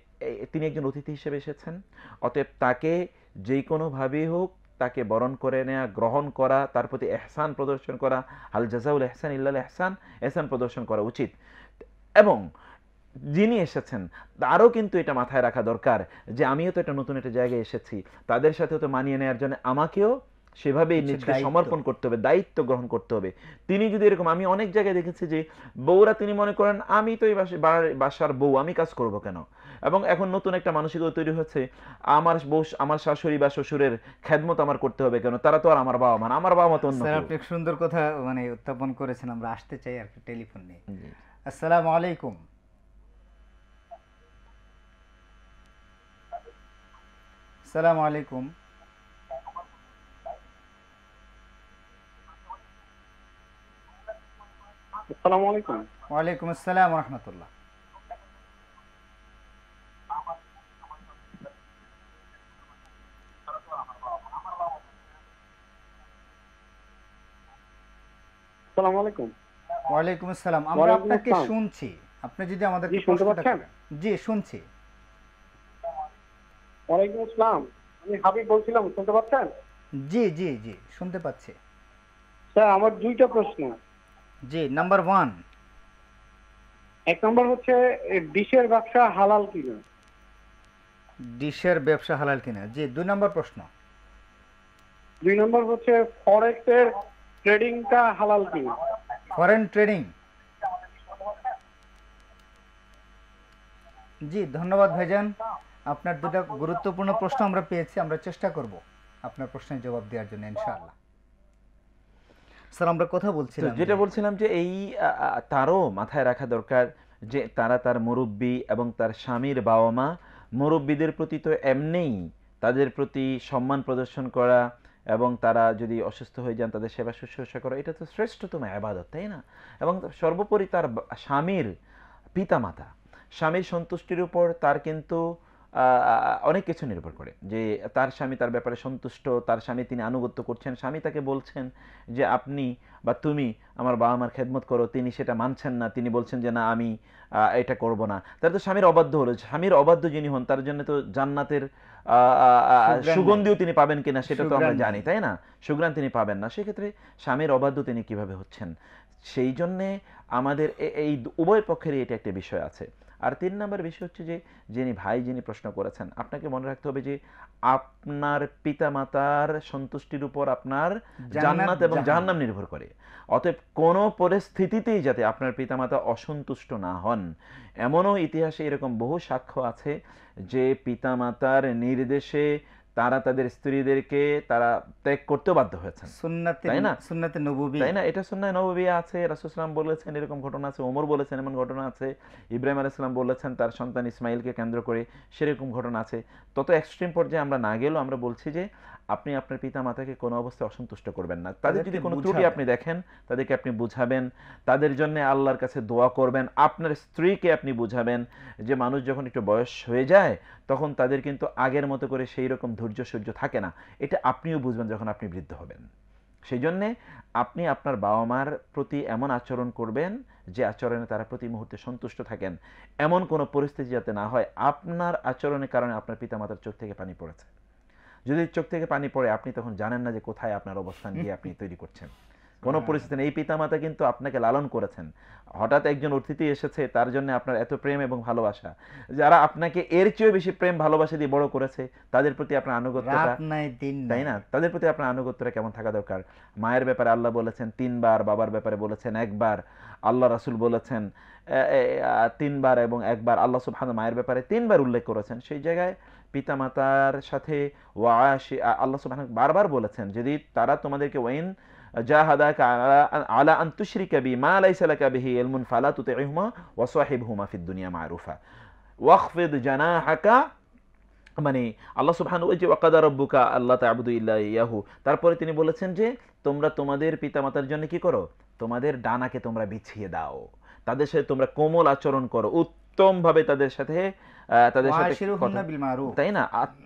তিনি একজন অতিথি হিসেবে এসেছেন। অতএব তাকে যে কোনোভাবেই হোক, তাকে বরণ করে নেওয়া গ্রহণ করা, তার প্রতি এহসান প্রদর্শন করা আল জাজাউল এহসান ইল্লাল এহসান এহসান প্রদর্শন করা উচিত। এবং যিনি এসেছেন, তারও কিন্তু এটা মাথায় রাখা দরকার যে, আমিও তো একটা নতুন একটা জায়গায় এসেছি। তাদের সাথেও তো মানিয়ে নেওয়ার জন্য আমাকেও সেভাবেই হচ্ছে নিজকে সমর্পণ করতে হবে দায়িত্ব গ্রহণ করতে হবে। তিনি যদি এরকম আমি অনেক জায়গায় দেখেছি যে বউরা তিনি মনে করেন আমি তো এই বাসার বউ আমি কাজ করব কেন? এবং এখন নতুন একটা মানসিকতা তৈরি হচ্ছে আমার বউ আমার শাশুড়ি বা শ্বশুরের খেদমত আমার করতে হবে কেন? তারা তো আর আমার বাবা মা আমার বাবা মা তো অন্য আপনি সুন্দর কথা মানে উত্থাপন করেছেন আমরা আসতে চাই আর টেলিফোন নিয়ে। আসসালামু আলাইকুম। আসসালামু আলাইকুম। আসসালামু আলাইকুম। ওয়ালাইকুম আসসালাম রহমতুল্লাহ। আসসালামু আলাইকুম। ওয়ালাইকুম আসসালাম। আমরা আপনাকে শুনছি। আপনি যদি আমাদেরকে শুনতে পাচ্ছেন? জি শুনছি। ওয়ালাইকুম আসসালাম। আমি হাবিব বলছিলাম শুনতে পাচ্ছেন? জি জি জি শুনতে পাচ্ছি। স্যার আমার দুইটা প্রশ্ন। জি নাম্বার ওয়ান এক নম্বর হচ্ছে ডিশের ব্যবসা হালাল কিনা? ডিশের ব্যবসা হালাল কিনা? জি দুই নম্বর প্রশ্ন। দুই নম্বর হচ্ছে ফরেক্স এর ট্রেডিংটা হালাল কিনা? Foreign trading. জি ধন্যবাদ ভাইজান। আপনার দুটা গুরুত্বপূর্ণ প্রশ্ন আমরা পেয়েছি আমরা চেষ্টা করব আপনার প্রশ্নের জবাব দেওয়ার জন্য ইনশাআল্লাহ। স্যার আমরা কথা বলছিলাম যেটা বলছিলাম যে এই তারও মাথায় রাখা দরকার যে তারা তার মুরব্বী এবং তার স্বামীর বাবা মা মুরব্বীদের প্রতি তো এমনিই তাদের প্রতি সম্মান প্রদর্শন করা এবং তারা যদি অসুস্থ হয়ে যান তাদের সেবা শুশ্রূষা করা এটা তো শ্রেষ্ঠতম আবাদত তাই না? এবং সর্বোপরি তার স্বামীর পিতামাতা স্বামীর সন্তুষ্টির উপর তার কিন্তু অনেক কিছু নির্ভর করে যে তার স্বামী তার ব্যাপারে সন্তুষ্ট তার স্বামী তিনি আনুগত্য করছেন স্বামী তাকে বলছেন যে আপনি বা তুমি আমার বাবা মার খেদমত করো তিনি সেটা মানছেন না তিনি বলছেন যে না আমি এটা করব না। তার তো স্বামীর অবাধ্য হলো স্বামীর অবাধ্য যিনি হন তার জন্য তো জান্নাতের সুগন্ধিও তিনি পাবেন কিনা সেটা তো আমরা জানি তাই না? সুগ্রাণ তিনি পাবেন না। সেক্ষেত্রে স্বামীর অবাধ্য তিনি কীভাবে হচ্ছেন? সেই জন্যে আমাদের এই উভয় পক্ষেরই এটা একটা বিষয় আছে। আর তিন নম্বর বিষয় হচ্ছে যে যিনি ভাই যিনি প্রশ্ন করেছেন আপনাকে মনে রাখতে হবে যে আপনার পিতামাতার সন্তুষ্টির উপর আপনার জান্নাত, এবং জাহান্নাম। জাহান্নাম নির্ভর করে অতএব কোনো পরিস্থিতিতেই যাতে আপনার পিতামাতা অসন্তুষ্ট না হন এমনও ইতিহাসে এরকম বহু সাক্ষ্য আছে যে পিতামাতার নির্দেশে তারা তাদের স্ত্রীদেরকে তারা ত্যাগ করতেও বাধ্য হয়েছেন। সুন্নাতে তাই না? সুন্নাতে নববী। তাই না? এটা সুন্নায় নববী আছে রাসুসলাম বলেছেন এরকম ঘটনা আছে ওমর বলেছেন এমন ঘটনা আছে ইব্রাহিম আলাইসালাম বলেছেন তার সন্তান ইসমাইলকে কেন্দ্র করে সেরকম ঘটনা আছে। তত এক্সট্রিম পর্যায়ে আমরা না গেলেও আমরা বলছি যে আপনি আপনার পিতা মাতাকে কোনো অবস্থায় অসন্তুষ্ট করবেন না। তাদের যদি কোনো ত্রুটি আপনি দেখেন তাদেরকে আপনি বুঝাবেন তাদের জন্য আল্লাহর কাছে দোয়া করবেন আপনার স্ত্রীকে আপনি বুঝাবেন যে মানুষ যখন একটু বয়স হয়ে যায় তখন তাদের কিন্তু আগের মতো করে সেই রকম ধৈর্য সহ্য থাকে না এটা আপনিও বুঝবেন যখন আপনি বৃদ্ধ হবেন। সেই জন্যে আপনি আপনার বাবা মার প্রতি এমন আচরণ করবেন যে আচরণে তারা প্রতি মুহূর্তে সন্তুষ্ট থাকেন। এমন কোনো পরিস্থিতি যাতে না হয় আপনার আচরণের কারণে আপনার পিতামাতার চোখ থেকে পানি পড়েছে। যদি চোখ থেকে পানি পড়ে আপনি তখন জানেন না যে কোথায় আপনার অবস্থান *laughs* গিয়ে আপনি তৈরি করছেন। কোনো পরিস্থিতি নেই। এই পিতামাতা কিন্তু আপনাকে লালন করেছেন। হঠাৎ একজন অতিথি এসেছে তার জন্য আপনার এত প্রেম এবং ভালোবাসা। যারা আপনাকে এর চেয়েও বেশি প্রেম ভালোবাসা দিয়ে বড় করেছে তাদের প্রতি আপনার আনুগত্যটা তাই না? তাদের প্রতি আপনার আনুগত্যটা কেমন থাকা দরকার? মায়ের ব্যাপারে আল্লাহ বলেছেন তিনবার বাবার ব্যাপারে বলেছেন একবার আল্লাহ রাসুল বলেছেন তিনবার এবং একবার আল্লাহ সুবহানাহু মায়ের ব্যাপারে তিনবার উল্লেখ করেছেন। সেই জায়গায় পিতামাতার সাথে ওয়াশি আল্লাহ সুবহানাহু বারবার বলেছেন যদি তারা তোমাদেরকে ওয়াইন জাহাদাকা আলা আলা আন তুশরিকা বি মা লাইসা লাকা বিহি ইলমুন ফালা তুতি'হুমা ওয়া সাহিবহুমা ফিদ দুনিয়া মা'রুফা। ওয়াখফিদ জানাহাকা মানে আল্লাহ সুবহান ওই যে ওয়াকাদা রব্বুকা আল্লাহ তাবুদু ইল্লা ইয়াহু। তারপরে তিনি বলেছেন যে তোমরা তোমাদের পিতামাতার জন্য কি করো? তোমাদের ডানাকে তোমরা বিছিয়ে দাও। তাদের সাথে তোমরা কোমল আচরণ করো। উত্তম ভাবে তাদের সাথে তাদের সাথে তাই না?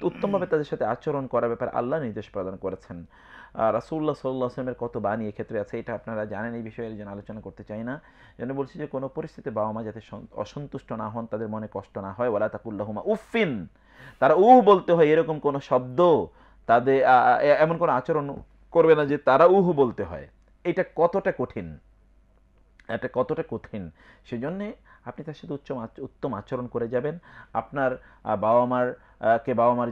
উত্তম ভাবে তাদের সাথে আচরণ করার ব্যাপারে আল্লাহ নির্দেশ প্রদান করেছেন। রাসুল্লাহ সাল্লাহ আসলামের কত বাণী এক্ষেত্রে আছে, এটা আপনারা জানেন, এই বিষয়ে যেন আলোচনা করতে চাই না। যেন বলছি যে, কোনো পরিস্থিতি বাবা মা যাতে অসন্তুষ্ট না হন, তাদের মনে কষ্ট না হয়। ওয়ালা তাকুল্লাহুমা উফিন তারা উহ বলতে হয়, এরকম কোনো শব্দ তাদের এমন কোনো আচরণ করবে না যে তারা উহ বলতে হয়। এটা কতটা কঠিন? এটা কতটা কঠিন? সেজন্যে আপনি তার সাথে উচ্চ উত্তম আচরণ করে যাবেন। আপনার বাবা মার কে বাবা মার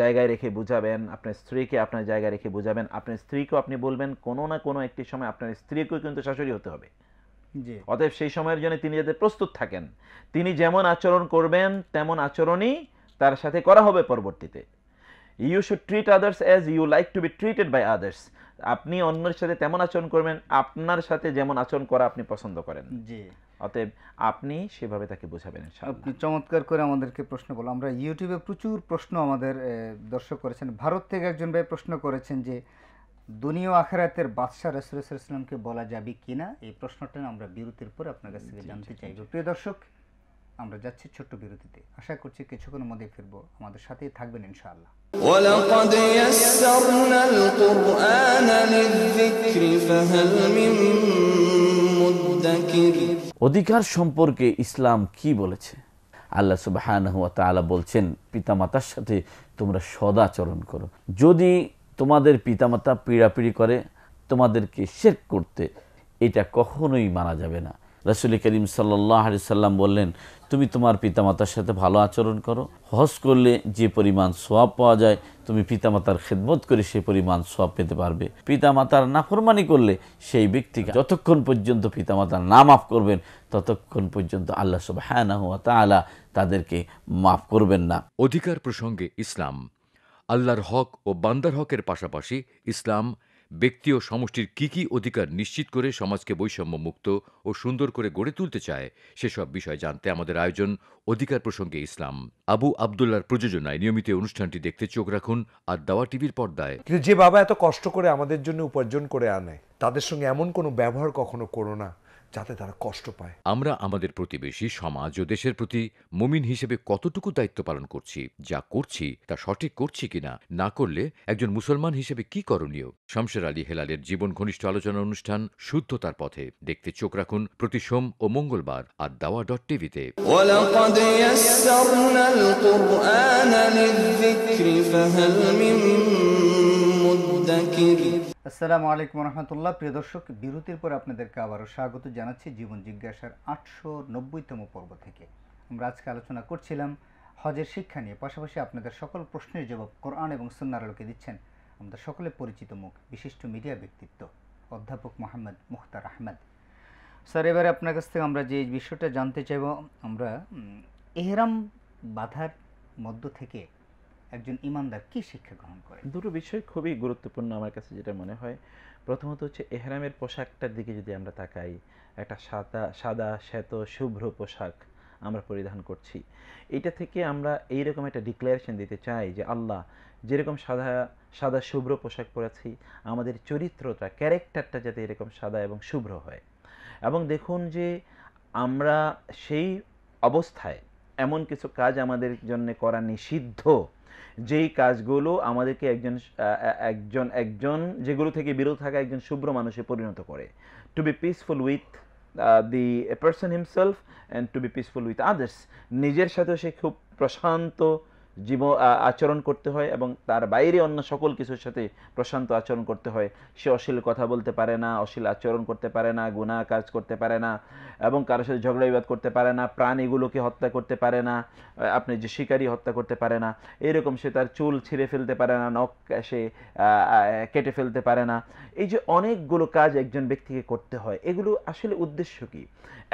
জায়গায় রেখে বুঝাবেন আপনার স্ত্রীকে আপনার জায়গায় রেখে বুঝাবেন। আপনার স্ত্রীকেও আপনি বলবেন কোনো না কোনো একটি সময় আপনার স্ত্রীকেও কিন্তু শাশুড়ি হতে হবে। জি। অতএব সেই সময়ের জন্য তিনি যাতে প্রস্তুত থাকেন। তিনি যেমন আচরণ করবেন তেমন আচরণই তার সাথে করা হবে পরবর্তীতে। You should treat others as you like to be treated by others আপনি অন্যের সাথে তেমন আচরণ করবেন আপনার সাথে যেমন আচরণ করা আপনি পছন্দ করেন। জি। অতএব আপনি সেভাবে তাকে বোঝাবেন। আপনি চমৎকার করে আমাদেরকে প্রশ্ন বলো আমরা ইউটিউবে প্রচুর প্রশ্ন আমাদের দর্শক করেছেন। ভারত থেকে একজন ভাই প্রশ্ন করেছেন যে দুনিয়া আখেরাতের বাদশাহ রসুলামকে বলা যাবে কিনা? এই প্রশ্নটা আমরা বিরতির পর আপনার কাছ থেকে জানতে চাইব। প্রিয় দর্শক আমরা যাচ্ছি ছোট্ট বিরতিতে। আশা করছি কিছুক্ষণের মধ্যে ফিরবো। আমাদের সাথেই থাকবেন ইনশাআল্লাহ। ولقد يسرنا القرآن للذكر فهل من مدكر অধিকার সম্পর্কে ইসলাম কি বলেছে আল্লাহ সুবাহান তাআলা বলছেন পিতামাতার সাথে তোমরা সদাচরণ করো যদি তোমাদের পিতামাতা পীড়াপিড়ি করে তোমাদেরকে শের করতে এটা কখনোই মানা যাবে না রসুল করিম সাল্লাহ আলি সাল্লাম বললেন, তুমি তোমার পিতামাতার সাথে ভালো আচরণ করো। হজ করলে যে পরিমাণ সোয়াব পাওয়া যায়, তুমি পিতামাতার খেদমত করে সে পরিমাণ সোয়াব পেতে পারবে। পিতামাতার নাফরমানি করলে সেই ব্যক্তিকে যতক্ষণ পর্যন্ত পিতামাতার না মাফ করবেন, ততক্ষণ পর্যন্ত আল্লাহ সব হ্যাঁ না হুয়া তালা তাদেরকে মাফ করবেন না। অধিকার প্রসঙ্গে ইসলাম, আল্লাহর হক ও বান্দার হকের পাশাপাশি ইসলাম ব্যক্তি ও সমষ্টির কি কি অধিকার নিশ্চিত করে সমাজকে বৈষম্য মুক্ত ও সুন্দর করে গড়ে তুলতে চায়, সেসব বিষয় জানতে আমাদের আয়োজন অধিকার প্রসঙ্গে ইসলাম। আবু আবদুল্লার প্রযোজনায় নিয়মিত অনুষ্ঠানটি দেখতে চোখ রাখুন আর দাওয়া টিভির পর্দায়। কিন্তু যে বাবা এত কষ্ট করে আমাদের জন্য উপার্জন করে আনে, তাদের সঙ্গে এমন কোনো ব্যবহার কখনো করো না। যাতে তারা কষ্ট পায় আমরা আমাদের প্রতিবেশী সমাজ ও দেশের প্রতি মুমিন হিসেবে কতটুকু দায়িত্ব পালন করছি যা করছি তা সঠিক করছি কিনা না করলে একজন মুসলমান হিসেবে কি করণীয় শামশের আলী হেলালের জীবন ঘনিষ্ঠ আলোচনা অনুষ্ঠান শুদ্ধতার পথে দেখতে চোখ রাখুন প্রতি সোম ও মঙ্গলবার আর দাওয়া ডট টিভিতে ولقد يسرنا القرآن للذكر فهل من مدكر আসসালামু আলাইকুম রহমতুল্লাহ। প্রিয় দর্শক, বিরতির পর আপনাদেরকে আবারও স্বাগত জানাচ্ছি জীবন জিজ্ঞাসার আটশো নব্বইতম পর্ব থেকে। আমরা আজকে আলোচনা করছিলাম হজের শিক্ষা নিয়ে, পাশাপাশি আপনাদের সকল প্রশ্নের জবাব কোরআন এবং সুন্নার আলোকে দিচ্ছেন আমাদের সকলে পরিচিত মুখ, বিশিষ্ট মিডিয়া ব্যক্তিত্ব, অধ্যাপক মোহাম্মদ মুখতার আহমেদ। স্যার, এবারে আপনার কাছ থেকে আমরা যে বিষয়টা জানতে চাইব, আমরা এহরাম বাধার মধ্য থেকে একজন ইমানদার কি শিক্ষা গ্রহণ করে? দুটো বিষয় খুবই গুরুত্বপূর্ণ আমার কাছে যেটা মনে হয়। প্রথমত হচ্ছে এহরামের পোশাকটার দিকে যদি আমরা তাকাই, একটা সাদা সাদা, শ্বেত, শুভ্র পোশাক আমরা পরিধান করছি। এটা থেকে আমরা এইরকম একটা ডিক্লারেশন দিতে চাই যে আল্লাহ, যেরকম সাদা সাদা শুভ্র পোশাক পরেছি, আমাদের চরিত্রটা ক্যারেক্টারটা যাতে এরকম সাদা এবং শুভ্র হয়। এবং দেখুন যে আমরা সেই অবস্থায় এমন কিছু কাজ আমাদের জন্য করা নিষিদ্ধ যেই কাজগুলো আমাদেরকে একজন একজন একজন, যেগুলো থেকে বিরত থাকা একজন শুভ্র মানুষে পরিণত করে। To be peaceful with the person himself and to be peaceful with others নিজের সাথেও সে খুব প্রশান্ত জীব আচরণ করতে হয় এবং তার বাইরে অন্য সকল কিছুর সাথে প্রশান্ত আচরণ করতে হয়। সে অশ্লীল কথা বলতে পারে না, অশ্লীল আচরণ করতে পারে না গুণা কাজ করতে পারে না এবং কারোর সাথে ঝগড়া বিবাদ করতে পারে না প্রাণীগুলোকে হত্যা করতে পারে না আপনি যে শিকারী হত্যা করতে পারে না, এরকম সে তার চুল ছিঁড়ে ফেলতে পারে না, নখ সে কেটে ফেলতে পারে না। এই যে অনেকগুলো কাজ একজন ব্যক্তিকে করতে হয়, এগুলো আসলে উদ্দেশ্য কি?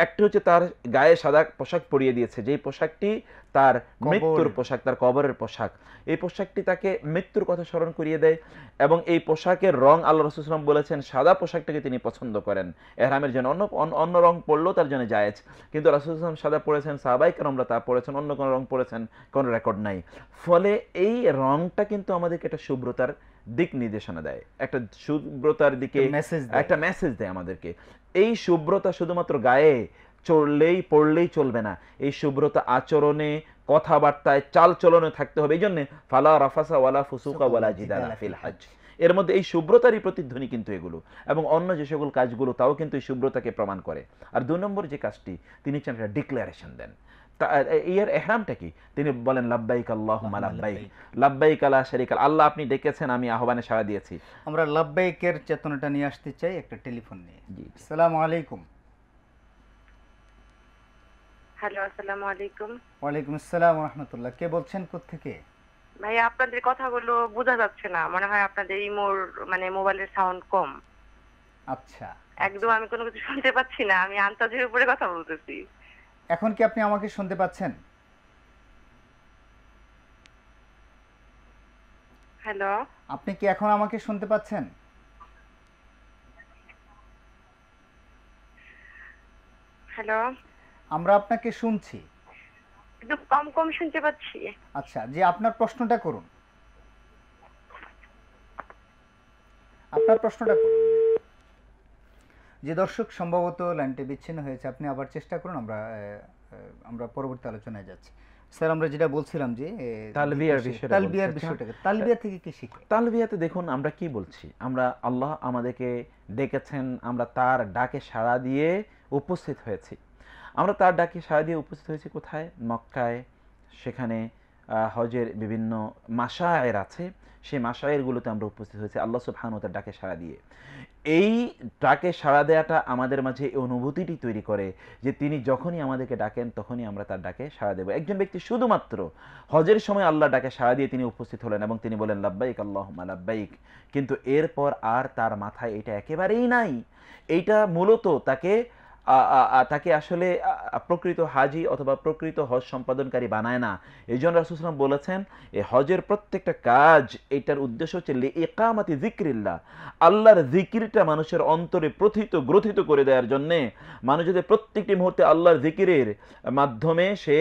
একটা হচ্ছে তার গায়ে সাদা পোশাক পরিয়ে দিয়েছে, যেই পোশাকটি তার মৃত্যুর পোশাক তার কবরের পোশাক। এই পোশাকটি তাকে মৃত্যুর কথা স্মরণ করিয়ে দেয় এবং এই পোশাকের রং আল্লাহ রসুলাম বলেছেন সাদা পোশাকটাকে তিনি পছন্দ করেন। এহরামের জন্য অন্য অন্য- রং পড়লেও তার জন্য জায়েজ। কিন্তু রাসুলাম সাদা পড়েছেন সাহাবাই কারমরা তা পড়েছেন অন্য কোনো রং পড়েছেন কোনো রেকর্ড নাই। ফলে এই রংটা কিন্তু আমাদেরকে একটা শুভ্রতার দিক নির্দেশনা দেয়। একটা শুভ্রতার দিকে একটা মেসেজ দেয় আমাদেরকে। এই শুভ্রতা শুধুমাত্র গায়ে চড়লেই পড়লেই চলবে না। এই শুভ্রতা আচরণে কথাবার্তায় চাল চলনে থাকতে হবে। এই জন্য ফালা রাফাসা ওয়ালা ফুসুকা ওয়ালা জিদালা ফিল হাজ এর মধ্যে এই শুভ্রতারই প্রতিধ্বনি কিন্তু এগুলো। এবং অন্য যে সকল কাজগুলো তাও কিন্তু এই শুভ্রতাকে প্রমাণ করে। আর দুই নম্বর যে কাজটি তিনি চান একটা ডিক্লারেশন দেন। এর এহরামটা কি? তিনি বলেন লাব্বাইক আল্লাহুম্মা লাব্বাইক। লাব্বাইক। আলা শারিকা আল্লাহ আপনি ডেকেছেন আমি আহ্বানে সাড়া দিয়েছি। আমরা লাব্বাইকের চেতনাটা নিয়ে আসতে চাই একটা টেলিফোন নিয়ে। আসসালামু আলাইকুম। হ্যালো আসসালামু আলাইকুম। ওয়ালাইকুম আসসালাম রহমতুল্লাহ কে বলছেন কোত্থেকে? ভাই আপনাদের কথাগুলো বোঝা যাচ্ছে না। মনে হয় আপনাদের ইমোর মানে মোবাইলের সাউন্ড কম। আচ্ছা। একদম আমি কোনো কিছু শুনতে পাচ্ছি না আমি আন্তাজের উপরে কথা বলতেছি। এখন কি আপনি আমাকে শুনতে পাচ্ছেন? হ্যালো। আপনি কি এখন আমাকে শুনতে পাচ্ছেন? হ্যালো। আমরা আপনাকে শুনছি। একটু কম কম শুনতে পাচ্ছি। আচ্ছা যে আপনার প্রশ্নটা করুন। আপনার প্রশ্নটা করুন। যে দর্শক সম্ভবত লাইনটি বিচ্ছিন্ন হয়েছে আপনি আবার চেষ্টা করুন আমরা আমরা পরবর্তী আলোচনায় যাচ্ছি। স্যার আমরা যেটা বলছিলাম যে তালবিয়ার বিষয়টা তালবিয়ার বিষয়টাকে তালবিয়া থেকে কি শিখে তালবিয়াতে দেখুন আমরা কি বলছি? আমরা আল্লাহ আমাদেরকে ডেকেছেন আমরা তার ডাকে সাড়া দিয়ে উপস্থিত হয়েছি। আমরা তার ডাকে সাড়া দিয়ে উপস্থিত হয়েছি কোথায়? মক্কায়। সেখানে হজের বিভিন্ন মাসায়ের আছে। সেই মাসায়েরগুলোতে আমরা উপস্থিত হয়েছি আল্লাহ সুবহানাহু ওয়া তাআলার ডাকে সাড়া দিয়ে। এই ডাকে সাড়া দেওয়াটা আমাদের মাঝে এই অনুভূতিটি তৈরি করে যে তিনি যখনই আমাদেরকে ডাকেন, তখনই আমরা তার ডাকে সাড়া দেব। একজন ব্যক্তি শুধুমাত্র হজের সময় আল্লাহ ডাকে সাড়া দিয়ে তিনি উপস্থিত হলেন এবং তিনি বলেন, লাব্বাইক আল্লাহুম্মা লাব্বাইক। কিন্তু এরপর আর তার মাথায় এটা একেবারেই নাই। এইটা মূলত তাকে তাকে আসলে প্রকৃত হাজি অথবা প্রকৃত হজ সম্পাদনকারী বানায় না। এই জন্য রাসুসলাম বলেছেন এই হজের প্রত্যেকটা কাজ, এটার উদ্দেশ্য হচ্ছে একামাতি জিক্রিল্লা আল্লাহর জিকিরটা মানুষের অন্তরে প্রথিত, গ্রথিত করে দেওয়ার জন্যে। মানুষ যদি প্রত্যেকটি মুহূর্তে আল্লাহর জিকিরের মাধ্যমে সে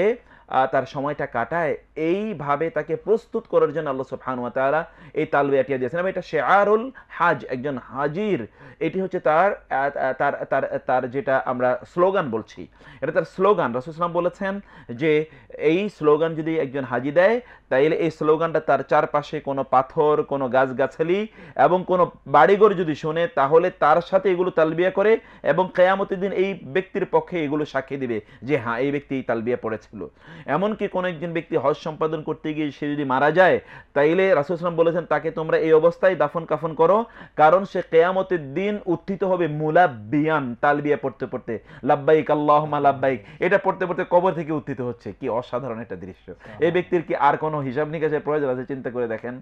তার সময়টা কাটায়। এইভাবে তাকে প্রস্তুত করার জন্য আল্লাহ সুবহান এই এই তালবিয়াটিয়া দিয়েছেন। এবং এটা শেয়ারুল হাজ, একজন হাজির। এটি হচ্ছে তার তার তার তার যেটা আমরা স্লোগান বলছি। এটা তার স্লোগান। রাসুসলাম বলেছেন যে এই স্লোগান যদি একজন হাজি দেয়, তাইলে এই স্লোগানটা তার চারপাশে কোনো পাথর, কোনো গাছগাছালি এবং কোনো বাড়িঘর যদি শোনে, তাহলে তার সাথে এগুলো তালবিয়া করে এবং কেয়ামতের দিন এই ব্যক্তির পক্ষে এগুলো সাক্ষী দিবে যে হ্যাঁ এই ব্যক্তি তালবিয়া পড়েছিল। এমনকি কোনো একজন ব্যক্তি হজ সম্পাদন করতে গিয়ে সে যদি মারা যায়, তাইলে রাসুসলাম বলেছেন তাকে তোমরা এই অবস্থায় দাফন কাফন করো, কারণ সে কেয়ামতের দিন উত্থিত হবে মুলাব্বিয়ান, তালবিয়া পড়তে পড়তে। লাব্বাইক আল্লাহুম্মা লাব্বাইক। এটা পড়তে পড়তে কবর থেকে উত্থিত হচ্ছে। কি অসাধারণ একটা দৃশ্য। এই ব্যক্তির কি আর কোনো হিসাব নিকাশের প্রয়োজন আছে? চিন্তা করে দেখেন।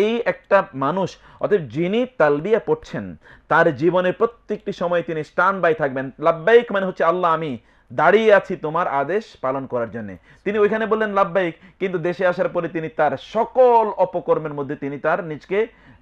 এই একটা মানুষ অতএব যিনি তালবিয়া পড়ছেন তার জীবনের প্রত্যেকটি সময় তিনি স্টান বাই থাকবেন। লাব্বাইক মানে হচ্ছে আল্লাহ আমি দাঁড়িয়ে আছি তোমার আদেশ পালন করার জন্য। তিনি ওইখানে বললেন লাভবাহিক কিন্তু দেশে আসার পরে তিনি তার সকল অপকর্মের মধ্যে তিনি তার নিজকে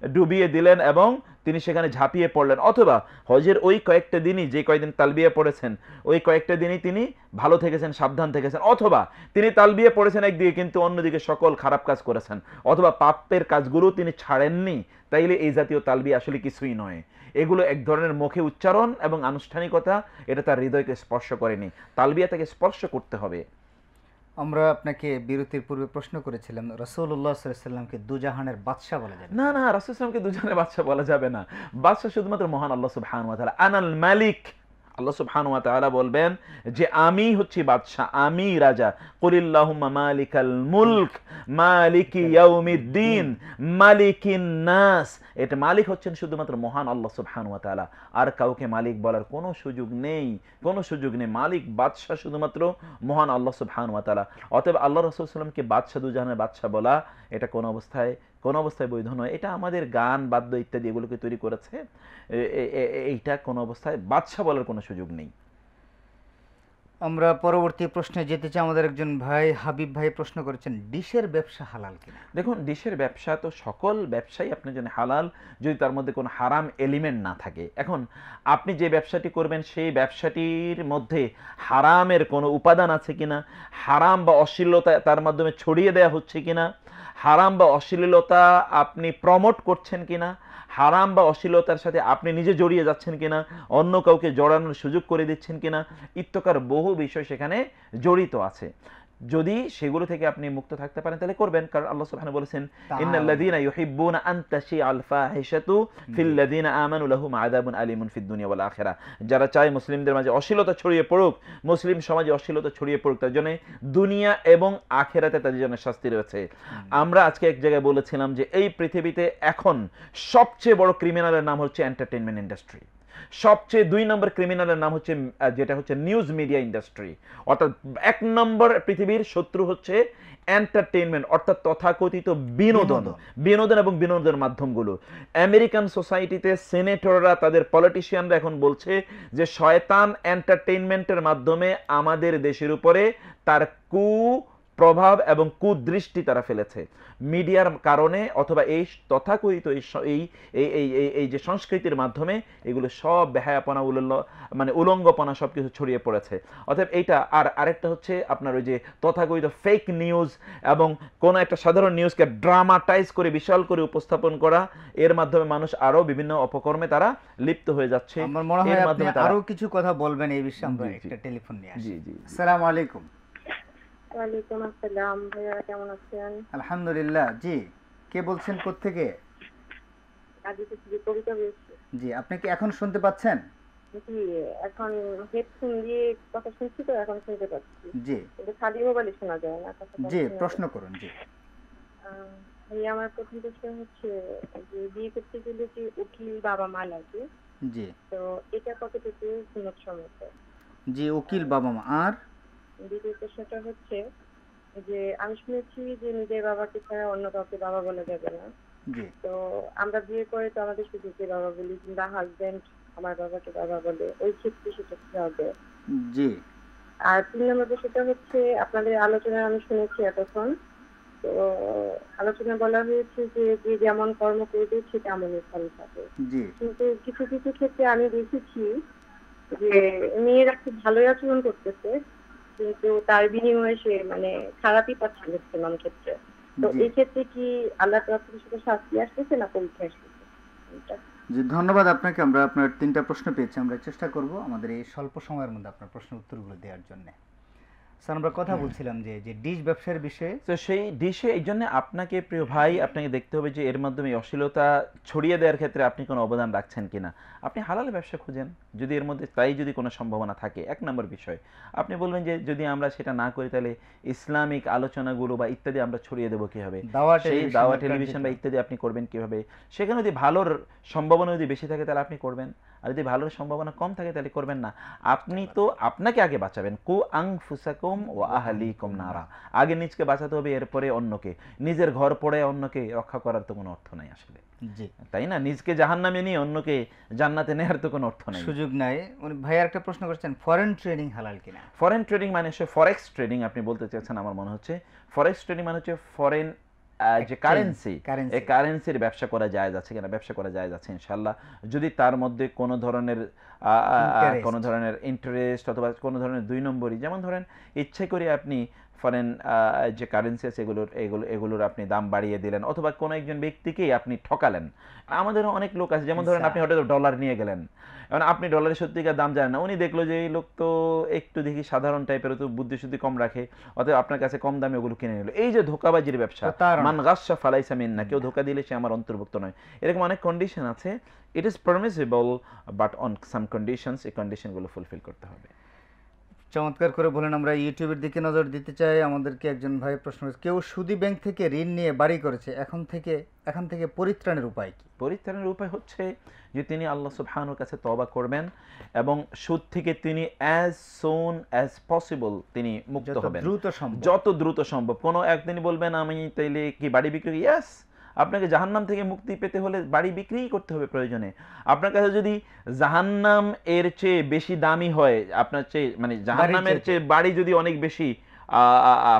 ডুবিয়ে দিলেন এবং তিনি সেখানে ঝাঁপিয়ে পড়লেন। অথবা হজের ওই কয়েকটা দিনই যে কয়েকদিন তালবিয়া পড়েছেন, ওই কয়েকটা দিনই তিনি ভালো থেকেছেন, সাবধান থেকেছেন। অথবা তিনি তালবিয়া পড়েছেন একদিকে কিন্তু অন্যদিকে সকল খারাপ কাজ করেছেন। অথবা পাপের কাজগুলো তিনি ছাড়েননি। তাইলে এই জাতীয় তালবিয়া আসলে কিছুই নয়। এগুলো এক ধরনের মুখে উচ্চারণ এবং আনুষ্ঠানিকতা, এটা তার হৃদয়কে স্পর্শ করেনি। তালবিয়া তাকে স্পর্শ করতে হবে। আমরা আপনাকে বিরতির পূর্বে প্রশ্ন করেছিলাম রসুল্লাহ সাল্লামকে দুজাহানের বাদশাহ বলা যাবে। না না, রাসূল ইসলামকে দুজাহানের বাদশা বলা যাবে না। বাদশা শুধুমাত্র মহান আল্লাহ সুবহান ওয়া তাআলা। আনাল মালিক আল্লাহ সুবহান ওয়া তাআলা বলবেন যে আমি হচ্ছি বাদশা আমি রাজা। কুলিল্লাহুম্মা মালিকাল মুলক, মালিকি ইয়াউমিদ্দিন, মালিকিন নাস। এটা মালিক হচ্ছেন শুধুমাত্র মহান আল্লাহ সুবহান ওয়া তাআলা। আর কাউকে মালিক বলার কোনো সুযোগ নেই, কোনো সুযোগ নেই। মালিক বাদশা শুধুমাত্র মহান আল্লাহ সুবহান ওয়া তাআলা। অতএব আল্লাহ রাসূল সাল্লামকে বাদশা দুজাহানের বাদশা বলা, এটা কোন অবস্থায় কোন অবস্থায় বৈধ নয়। এটা আমাদের গান বাদ্য ইত্যাদি এগুলোকে তৈরি করেছে। এইটা কোন অবস্থায় বাদশা বলার কোনো সুযোগ নেই। আমরা পরবর্তী প্রশ্নে যেতে চাই। আমাদের একজন ভাই হাবিব ভাই প্রশ্ন করেছেন ডিশের ব্যবসা হালাল কিনা? দেখুন ডিশের ব্যবসা তো সকল ব্যবসাই আপনার জন্য হালাল যদি তার মধ্যে কোনো হারাম এলিমেন্ট না থাকে। এখন আপনি যে ব্যবসাটি করবেন সেই ব্যবসাটির মধ্যে হারামের কোনো উপাদান আছে কিনা? হারাম বা অশ্লীলতা তার মাধ্যমে ছড়িয়ে দেওয়া হচ্ছে কিনা? হারাম বা অশ্লীলতা আপনি প্রমোট করছেন কিনা, হারাম বা অশ্লীলতার সাথে আপনি নিজে জড়িয়ে যাচ্ছেন কিনা, অন্য কাউকে জড়ানোর সুযোগ করে দিচ্ছেন কিনা ইত্যকার বহু বিষয় সেখানে জড়িত আছে। যদি সেগুলো থেকে আপনি মুক্ত থাকতে পারেন তাহলে করবেন। কারণ আল্লাহ সুবহানাহু বলেছেন। ইন্নাল্লাযীনা ইউহিব্বুনা আন তাশিআল ফাহিশাতু ফিল্লাযীনা আমানু লাহুম আযাবুন আলীমুন ফিদ দুনিয়া ওয়াল আখিরাহ। যারা চায় মুসলিমদের মাঝে অশ্লীলতা ছড়িয়ে পড়ুক মুসলিম সমাজে অশ্লীলতা ছড়িয়ে পড়ুক তার জন্য দুনিয়া এবং আখেরাতে তাদের জন্য শাস্তি রয়েছে। আমরা আজকে এক জায়গায় বলেছিলাম যে এই পৃথিবীতে এখন সবচেয়ে বড় ক্রিমিনালের নাম হচ্ছে এন্টারটেইনমেন্ট ইন্ডাস্ট্রি সবচেয়ে দুই নম্বর ক্রিমিনালের নাম হচ্ছে যেটা হচ্ছে নিউজ মিডিয়া ইন্ডাস্ট্রি অর্থাৎ এক নম্বর পৃথিবীর শত্রু হচ্ছে এন্টারটেইনমেন্ট অর্থাৎ তথাকথিত বিনোদন। বিনোদন। এবং বিনোদনের মাধ্যমগুলো। আমেরিকান সোসাইটিতে সেনেটররা তাদের পলিটিশিয়ানরা এখন বলছে যে শয়তান এন্টারটেনমেন্টের মাধ্যমে আমাদের দেশের উপরে তার কু প্রভাব এবং কুদৃষ্টি তারা ফেলেছে। মিডিয়ার কারণে অথবা এই তথাকথিত এই এই যে সংস্কৃতির মাধ্যমে এগুলো সব বেহায়াপনা উলল্ল মানে উলঙ্গপনা সব কিছু ছড়িয়ে পড়েছে। অতএব এইটা আর আরেকটা হচ্ছে আপনার ওই যে তথাকথিত ফেক নিউজ এবং কোন একটা সাধারণ নিউজকে ড্রামাটাইজ করে বিশাল করে উপস্থাপন করা এর মাধ্যমে মানুষ আরও বিভিন্ন অপকর্মে তারা লিপ্ত হয়ে যাচ্ছে। আমার মনে হয় এর মাধ্যমে আরও কিছু কথা বলবেন এই বিষয়ে আমরা। একটা টেলিফোন নিয়ে আসি। জি জি আসসালামু আলাইকুম। ওয়ালাইকুম আসসালাম ভাইয়া কেমন আছেন? আলহামদুলিল্লাহ জি। কে বলছেন কোত্থেকে? কবিতা বলছি। জি আপনি কি এখন শুনতে পাচ্ছেন? জি এখন হেডফোন দিয়ে কথা শুনছি তো এখন শুনতে পাচ্ছি। জি। কিন্তু খালি মোবাইলে শোনা যায় না জি প্রশ্ন করুন জি। ভাইয়া আমার প্রথম প্রশ্ন হচ্ছে যে বিয়ে করতে গেলে যে উকিল বাবা মা লাগে জি। তো এটা কতটুকু সুন্নত সম্মত জি উকিল বাবা মা। আর? দ্বিতীয় প্রশ্নটা হচ্ছে যে আমি শুনেছি যে নিজের বাবাকে ছাড়া অন্য কাউকে বাবা বলা যাবে না। তো আমরা বিয়ে করে তো আমাদের শুধুকে বাবা বলি কিংবা হাজবেন্ড আমার বাবাকে বাবা বলে ওই ক্ষেত্রে সেটা কি হবে? জি। আর তিন নম্বর বিষয়টা হচ্ছে আপনাদের আলোচনায় আমি শুনেছি এতক্ষণ। তো আলোচনা বলা হয়েছে যে যে যেমন কর্ম করবে সে তেমনই ফল পাবে। কিন্তু কিছু কিছু ক্ষেত্রে আমি দেখেছি যে মেয়েরা খুব ভালোই আচরণ করতেছে কিন্তু তার বিনিময়ে সে মানে খারাপই পাচ্ছে ম্যাক্সিমাম ক্ষেত্রে তো। এই ক্ষেত্রে কি আল্লাহ তরফ থেকে শুধু শাস্তি আসতেছে না পরীক্ষা আসতেছে। জি ধন্যবাদ আপনাকে। আমরা আপনার তিনটা প্রশ্ন পেয়েছি। আমরা চেষ্টা করব আমাদের এই স্বল্প সময়ের মধ্যে আপনার প্রশ্ন উত্তরগুলো দেওয়ার জন্য। স্যার আমরা কথা বলছিলাম যে যে ডিশ ব্যবসার বিষয়ে। তো সেই ডিশে এই জন্য আপনাকে প্রিয় ভাই আপনাকে দেখতে হবে যে এর মাধ্যমে অশ্লীলতা ছড়িয়ে দেওয়ার ক্ষেত্রে আপনি কোনো অবদান রাখছেন কিনা। আপনি হালাল ব্যবসা খুঁজেন যদি এর মধ্যে তাই যদি কোনো সম্ভাবনা থাকে। এক নম্বর বিষয় আপনি বলবেন যে যদি আমরা সেটা না করি তাহলে ইসলামিক আলোচনাগুলো বা ইত্যাদি আমরা ছড়িয়ে দেবো কীভাবে? সেই দাওয়া টেলিভিশন বা ইত্যাদি আপনি করবেন কীভাবে? সেখানে যদি ভালোর সম্ভাবনা যদি বেশি থাকে তাহলে আপনি করবেন। আর যদি ভালোর সম্ভাবনা কম থাকে তাহলে করবেন না। আপনি তো আপনাকে আগে বাঁচাবেন। কু আং ফুসাকুম ও আহালিকুম নারা। আগে নিজকে বাঁচাতে হবে এরপরে অন্যকে। নিজের ঘর পড়ে অন্যকে রক্ষা করার তো কোনো অর্থ নাই আসলে। তাই না? নিজকে জাহান নামে নিয়ে অন্যকে জান্নাতে নেওয়ার তো কোনো অর্থ নাই। সুযোগ নাই। উনি ভাই একটা প্রশ্ন করছেন ফরেন ট্রেডিং হালাল কিনা? ফরেন ট্রেডিং মানে সে ফরেক্স ট্রেডিং আপনি বলতে চাচ্ছেন আমার মনে হচ্ছে। ফরেক্স ট্রেডিং মানে হচ্ছে ফরেন যে কারেন্সি এই কারেন্সির ব্যবসা করা যায় যাচ্ছে কিনা ব্যবসা করা যায় যাচ্ছে ইনশাল্লাহ যদি তার মধ্যে কোনো ধরনের। কোনো ধরনের ইন্টারেস্ট অথবা কোনো ধরনের দুই নম্বরই যেমন ধরেন ইচ্ছে করে আপনি ফরেন যে কারেন্সি আছে এগুলোর এগুলো এগুলোর আপনি দাম বাড়িয়ে দিলেন অথবা কোনো একজন ব্যক্তিকেই আপনি ঠকালেন। আমাদের অনেক লোক আছে যেমন ধরেন আপনি হয়তো ডলার নিয়ে গেলেন। এখন আপনি ডলারের সত্যিকার দাম জানেন না। উনি দেখল যে এই লোক তো একটু দেখি সাধারণ টাইপের তো বুদ্ধি শুদ্ধি কম রাখে অতএব আপনার কাছে কম দামে ওগুলো কিনে নিল। এই যে ধোকাবাজির ব্যবসা। মান গাছা ফালাইসা মিন না কেউ ধোকা দিলে সে আমার অন্তর্ভুক্ত নয়। এরকম অনেক কন্ডিশন আছে। It is permissible but on some conditions এই কন্ডিশনগুলো ফুলফিল করতে হবে। চমৎকার করে বলেন আমরা ইউটিউবের দিকে নজর দিতে চাই। আমাদেরকে একজন ভাই প্রশ্ন করেছে, কেউ সুদি ব্যাংক থেকে ঋণ নিয়ে বাড়ি করেছে এখন থেকে এখন থেকে পরিত্রাণের উপায় কি? পরিত্রাণের উপায় হচ্ছে যে তিনি আল্লাহ সুবহানুর কাছে তবা করবেন এবং সুদ থেকে তিনি অ্যাজ সোন অ্যাজ পসিবল তিনি মুক্ত হবেন। দ্রুত সম্ভব। যত দ্রুত সম্ভব। কোনো একদিনই বলবেন আমি তাইলে কি বাড়ি বিক্রি ইয়াস আপনাকে জাহান্নাম থেকে মুক্তি পেতে হলে বাড়ি বিক্রিই করতে হবে প্রয়োজনে। আপনার কাছে যদি জাহান্নাম এর চেয়ে বেশি দামি হয় আপনার চেয়ে মানে জাহান্নামের। চেয়ে বাড়ি যদি অনেক বেশি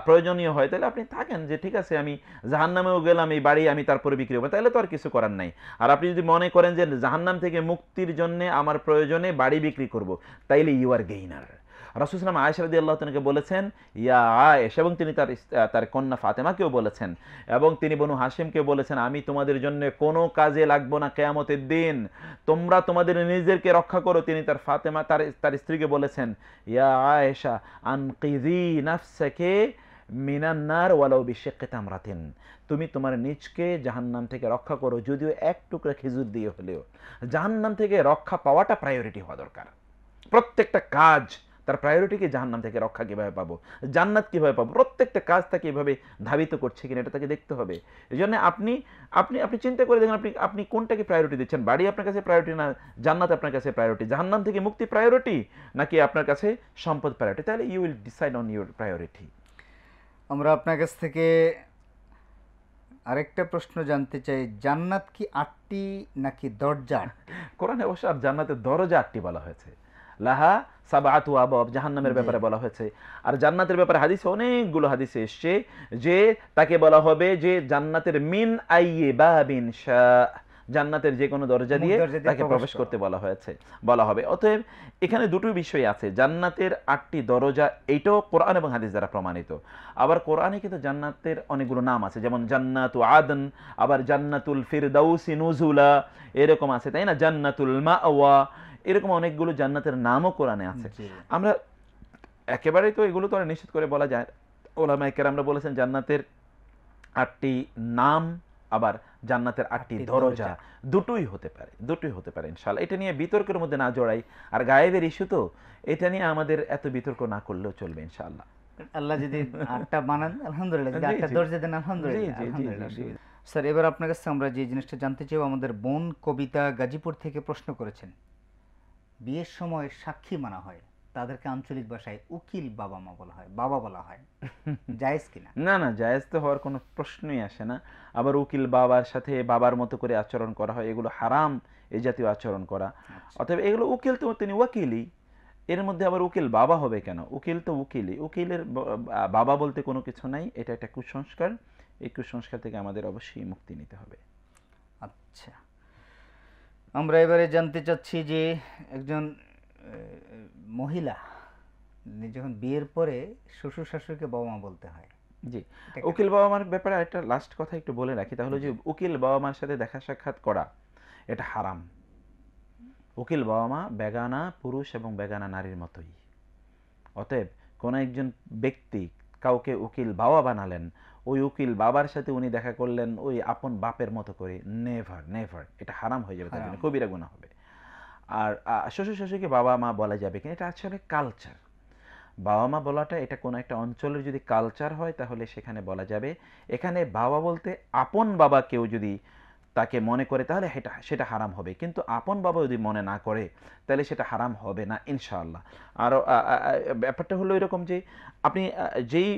প্রয়োজনীয় হয় তাহলে আপনি থাকেন যে ঠিক আছে আমি জাহান্নামেও গেলাম এই বাড়ি আমি তারপরে বিক্রি করব। তাহলে তো আর কিছু করার নাই। আর আপনি যদি মনে করেন যে জাহান্নাম থেকে মুক্তির জন্য আমার প্রয়োজনে বাড়ি বিক্রি করব তাইলে ইউ আর গেইনার রাসুসলাম আয়সারদি আল্লাহ তাকে বলেছেন, ইয়া আয়েশ, এবং তিনি তার তার কন্যা ফাতেমাকেও বলেছেন, এবং তিনি বনু হাসিমকে বলেছেন, আমি তোমাদের জন্য কোনো কাজে লাগবো না কেয়ামতের দিন। তোমরা তোমাদের নিজেদেরকে রক্ষা করো। তিনি তার ফাতেমা, তার তার স্ত্রীকে বলেছেন, ইয়া আয়েশা আনকিজি নাফসাকে মিনান্নার ওয়ালাউ বিশেক্কে তামরাতিন। তুমি তোমার নিজকে জাহান্নাম থেকে রক্ষা করো, যদিও এক টুকরা খেজুর দিয়ে হলেও। জাহান্নাম থেকে রক্ষা পাওয়াটা প্রায়োরিটি হওয়া দরকার। প্রত্যেকটা কাজ তার প্রায়োরিটিকে জাহান্নাম থেকে রক্ষা কীভাবে পাবো? জান্নাত কীভাবে পাবো? প্রত্যেকটা কাজ তাকে এভাবে ধাবিত করছে কিনা এটা তাকে দেখতে হবে। এই জন্য আপনি আপনি আপনি চিন্তা করে দেখুন আপনি আপনি কোনটাকে প্রায়োরিটি দিচ্ছেন? বাড়ি আপনার কাছে প্রায়োরিটি না জান্নাত আপনার কাছে প্রায়োরিটি জাহান্নাম থেকে মুক্তি প্রায়োরিটি নাকি আপনার কাছে সম্পদ প্রায়োরিটি তাহলে you will decide on your priority আমরা আপনার কাছ থেকে আরেকটা প্রশ্ন জানতে চাই। জান্নাত কি আটটি নাকি দরজা? কোরআনে অবশ্য আর জান্নাতের দরজা আটটি বলা হয়েছে। লাহা সাবাতু আবাব জাহান্নামের ব্যাপারে বলা হয়েছে। আর জান্নাতের ব্যাপারে হাদিসে অনেকগুলো হাদিসে এসছে যে তাকে বলা হবে যে জান্নাতের মিন আইয়ে বাবিন শাহ জান্নাতের যে কোনো দরজা দিয়ে তাকে প্রবেশ করতে বলা হয়েছে বলা হবে। অতএব এখানে দুটো বিষয় আছে জান্নাতের আটটি দরজা এইটাও কোরআন এবং হাদিস দ্বারা প্রমাণিত। আবার কোরআনে কিন্তু জান্নাতের অনেকগুলো নাম আছে যেমন জান্নাতু আদন আবার জান্নাতুল ফিরদাউসি নুজুলা এরকম আছে তাই না? জান্নাতুল মাওয়া এরকম অনেকগুলো জান্নাতের নামও কোরআনে আছে। আমরা একেবারেই তো এগুলো তো আর নিশ্চিত করে বলা যায় ওলামায়ে কেরামরা বলেছেন জান্নাতের আটটি নাম আবার জান্নাতের আটটি দরজা। দুটোই হতে পারে দুটোই হতে পারে ইনশাল্লাহ এটা নিয়ে বিতর্কের মধ্যে না জড়াই আর গায়েবের ইস্যু তো এটা নিয়ে আমাদের এত বিতর্ক না করলেও চলবে ইনশাআল্লাহ। আল্লাহ যদি আটটা বানান আলহামদুলিল্লাহ যদি আটটা দরজা দেন আলহামদুলিল্লাহ। স্যার এবার আপনার কাছে আমরা যে জিনিসটা জানতে চাইব আমাদের বোন কবিতা গাজীপুর থেকে প্রশ্ন করেছেন। বিয়ের সময় সাক্ষী মানা হয়। তাদেরকে আঞ্চলিক ভাষায় উকিল বাবা মা বলা হয় বাবা বলা হয়। জায়েজ কিনা না? না জায়েজ তো হওয়ার কোনো প্রশ্নই আসে না। আবার উকিল বাবার সাথে বাবার মতো করে আচরণ করা হয় এগুলো হারাম এই জাতীয় আচরণ করা। অতএব এগুলো উকিল তো তিনি ওয়াকিলই এর মধ্যে আবার উকিল বাবা হবে কেন? উকিল তো উকিলই। উকিলের বাবা বলতে কোনো কিছু নাই। এটা একটা কুসংস্কার। এই কুসংস্কার থেকে আমাদের অবশ্যই মুক্তি নিতে হবে। আচ্ছা। আমরা এবারে জানতে চাচ্ছি যে একজন মহিলা যখন বিয়ের পরে শ্বশুর শাশুড়িকে বাবা মা বলতে হয়। জি। উকিল বাবা মার ব্যাপারে একটা লাস্ট কথা একটু বলে রাখি। তাহলে যে উকিল বাবা মার সাথে দেখা সাক্ষাৎ করা এটা হারাম। উকিল বাবা মা বেগানা পুরুষ এবং বেগানা নারীর মতোই। অতএব কোনো একজন ব্যক্তি কাউকে উকিল বাবা বানালেন ওই উকিল বাবার সাথে উনি দেখা করলেন ওই আপন বাপের মতো করে। নেভার নেভার এটা হারাম হয়ে যাবে তার জন্য। কবিরা গুণা হবে। আর শ্বশুর শাশুড়িকে বাবা মা বলা যাবে কিনা এটা আসলে কালচার বাবা মা বলাটা এটা কোনো একটা অঞ্চলের যদি কালচার হয় তাহলে সেখানে বলা যাবে এখানে বাবা বলতে আপন বাবা কেউ যদি তাকে মনে করে, তাহলে সেটা সেটা হারাম হবে। কিন্তু আপন বাবা যদি মনে না করে, তাহলে সেটা হারাম হবে না, ইনশাআল্লাহ। আর ব্যাপারটা হলো এরকম যে, আপনি যেই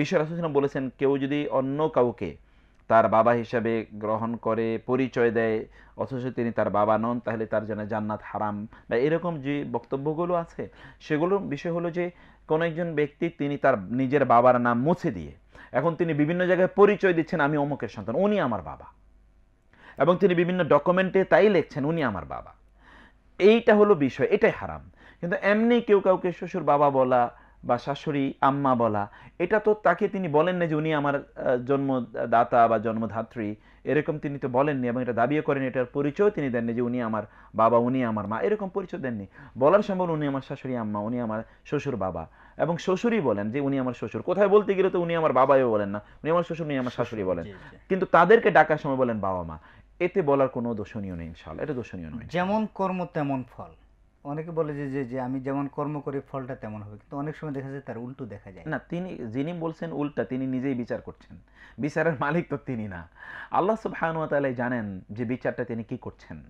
বিষয় রাসুলাম বলেছেন, কেউ যদি অন্য কাউকে তার বাবা হিসাবে গ্রহণ করে, পরিচয় দেয়, অথচ তিনি তার বাবা নন, তাহলে তার জন্য জান্নাত হারাম। বা এরকম যে বক্তব্যগুলো আছে সেগুলোর বিষয় হলো যে, কোনো একজন ব্যক্তি তিনি তার নিজের বাবার নাম মুছে দিয়ে, এখন তিনি বিভিন্ন জায়গায় পরিচয় দিচ্ছেন, আমি অমুকের সন্তান, উনি আমার বাবা। এবং তিনি বিভিন্ন ডকুমেন্টে তাই লিখছেন উনি আমার বাবা। এইটা হলো বিষয় এটাই হারাম। কিন্তু এমনি কেউ কাউকে শ্বশুর বাবা বলা বা শাশুড়ি আম্মা বলা এটা তো তাকে তিনি বলেন না যে উনি আমার জন্মদাতা বা জন্মধাত্রী এরকম তিনি তো বলেননি এবং এটা দাবিও করেন এটার পরিচয় তিনি দেননি যে উনি আমার বাবা উনি আমার মা এরকম পরিচয় দেননি। বলার সম্ভব উনি আমার শাশুড়ি আম্মা উনি আমার শ্বশুর বাবা। এবং শ্বশুরই বলেন যে উনি আমার শ্বশুর। কোথায় বলতে গেলে তো উনি আমার বাবাও বলেন না উনি আমার শ্বশুর উনি আমার শাশুড়ি বলেন। কিন্তু তাদেরকে ডাকার সময় বলেন বাবা মা এতে বলার কোনো দোষণীয় নেই ইনশাল্লাহ এটা দোষণীয় নয়। যেমন কর্ম তেমন ফল। অনেকে বলে যে যে যে আমি যেমন কর্ম করি ফলটা তেমন হবে। কিন্তু অনেক সময় দেখা যায় তার উল্টো দেখা যায়। না তিনি যিনি বলছেন উল্টা তিনি নিজেই বিচার করছেন। বিচারের মালিক তো তিনি না। আল্লাহ তাআলাই জানেন যে বিচারটা তিনি কি করছেন।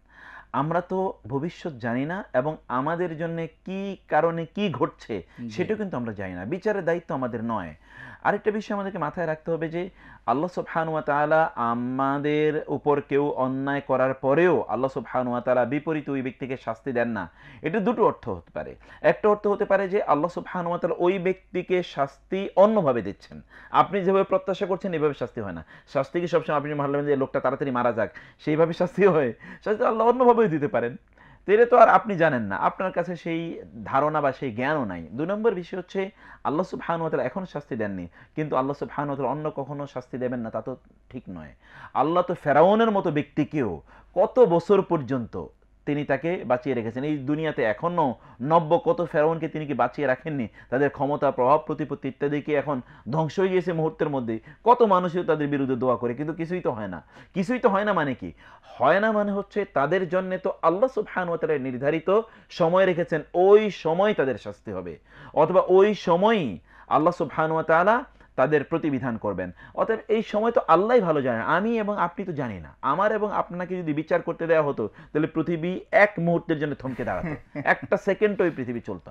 আমরা তো ভবিষ্যৎ জানি না এবং আমাদের জন্য কি কারণে কি ঘটছে জি। সেটাও কিন্তু আমরা জানি না। বিচারের দায়িত্ব আমাদের নয়। আরেকটা বিষয় আমাদেরকে মাথায় রাখতে হবে যে আল্লাহ সুবহানাহু ওয়া তাআলা আমাদের উপর কেউ অন্যায় করার পরেও আল্লাহ সুবহানাহু ওয়া তাআলা বিপরীত ওই ব্যক্তিকে শাস্তি দেন না। এটা দুটো অর্থ হতে পারে। একটা অর্থ হতে পারে যে আল্লাহ সুবহানাহু ওয়া তাআলা ওই ব্যক্তিকে শাস্তি অন্যভাবে দিচ্ছেন। আপনি যেভাবে প্রত্যাশা করছেন, এভাবে শাস্তি হয় না। শাস্তি কি সবসময় আপনি ভাবলেন যে লোকটা তাড়াতাড়ি মারা যাক, সেইভাবে শাস্তি হয়। শাস্তি আল্লাহ অন্যভাবেই দিতে পারেন। তো এটা তো আর আপনি জানেন না। আপনার কাছে সেই ধারণা বা সেই জ্ঞানও নাই। দু নম্বর বিষয় হচ্ছে, আল্লাহ তাআলা এখন শাস্তি দেননি। কিন্তু আল্লাহ সুবহানাহু ওয়া অন্য কখনো শাস্তি দেবেন না, তা তো ঠিক নয়। আল্লাহ তো ফেরাউনের মতো ব্যক্তিকেও কত বছর পর্যন্ত তিনি তাকে বাঁচিয়ে রেখেছেন। এই দুনিয়াতে এখনও নব্য কত ফেরাউনকে তিনি কি বাঁচিয়ে রাখেননি? তাদের ক্ষমতা, প্রভাব, প্রতিপত্তি ইত্যাদি কি এখন ধ্বংস হয়ে গিয়েছে মুহূর্তের মধ্যে? কত মানুষও তাদের বিরুদ্ধে দোয়া করে, কিন্তু কিছুই তো হয় না। কিছুই তো হয় না মানে কি? হয় না মানে হচ্ছে তাদের জন্য তো আল্লাহ সুবহানাহু ওয়া নির্ধারিত সময় রেখেছেন। ওই সময় তাদের শাস্তি হবে। অথবা ওই সময়ই আল্লাহ তাআলা তাদের প্রতিবিধান করবেন। অতএব এই সময় তো আল্লাহ ভালো জানেন আমি এবং আপনি তো জানি না। আমার এবং আপনাকে যদি বিচার করতে দেওয়া হতো তাহলে পৃথিবী এক মুহূর্তের জন্য থমকে দাঁড়াতো। *laughs* একটা সেকেন্ড ওই পৃথিবী চলতো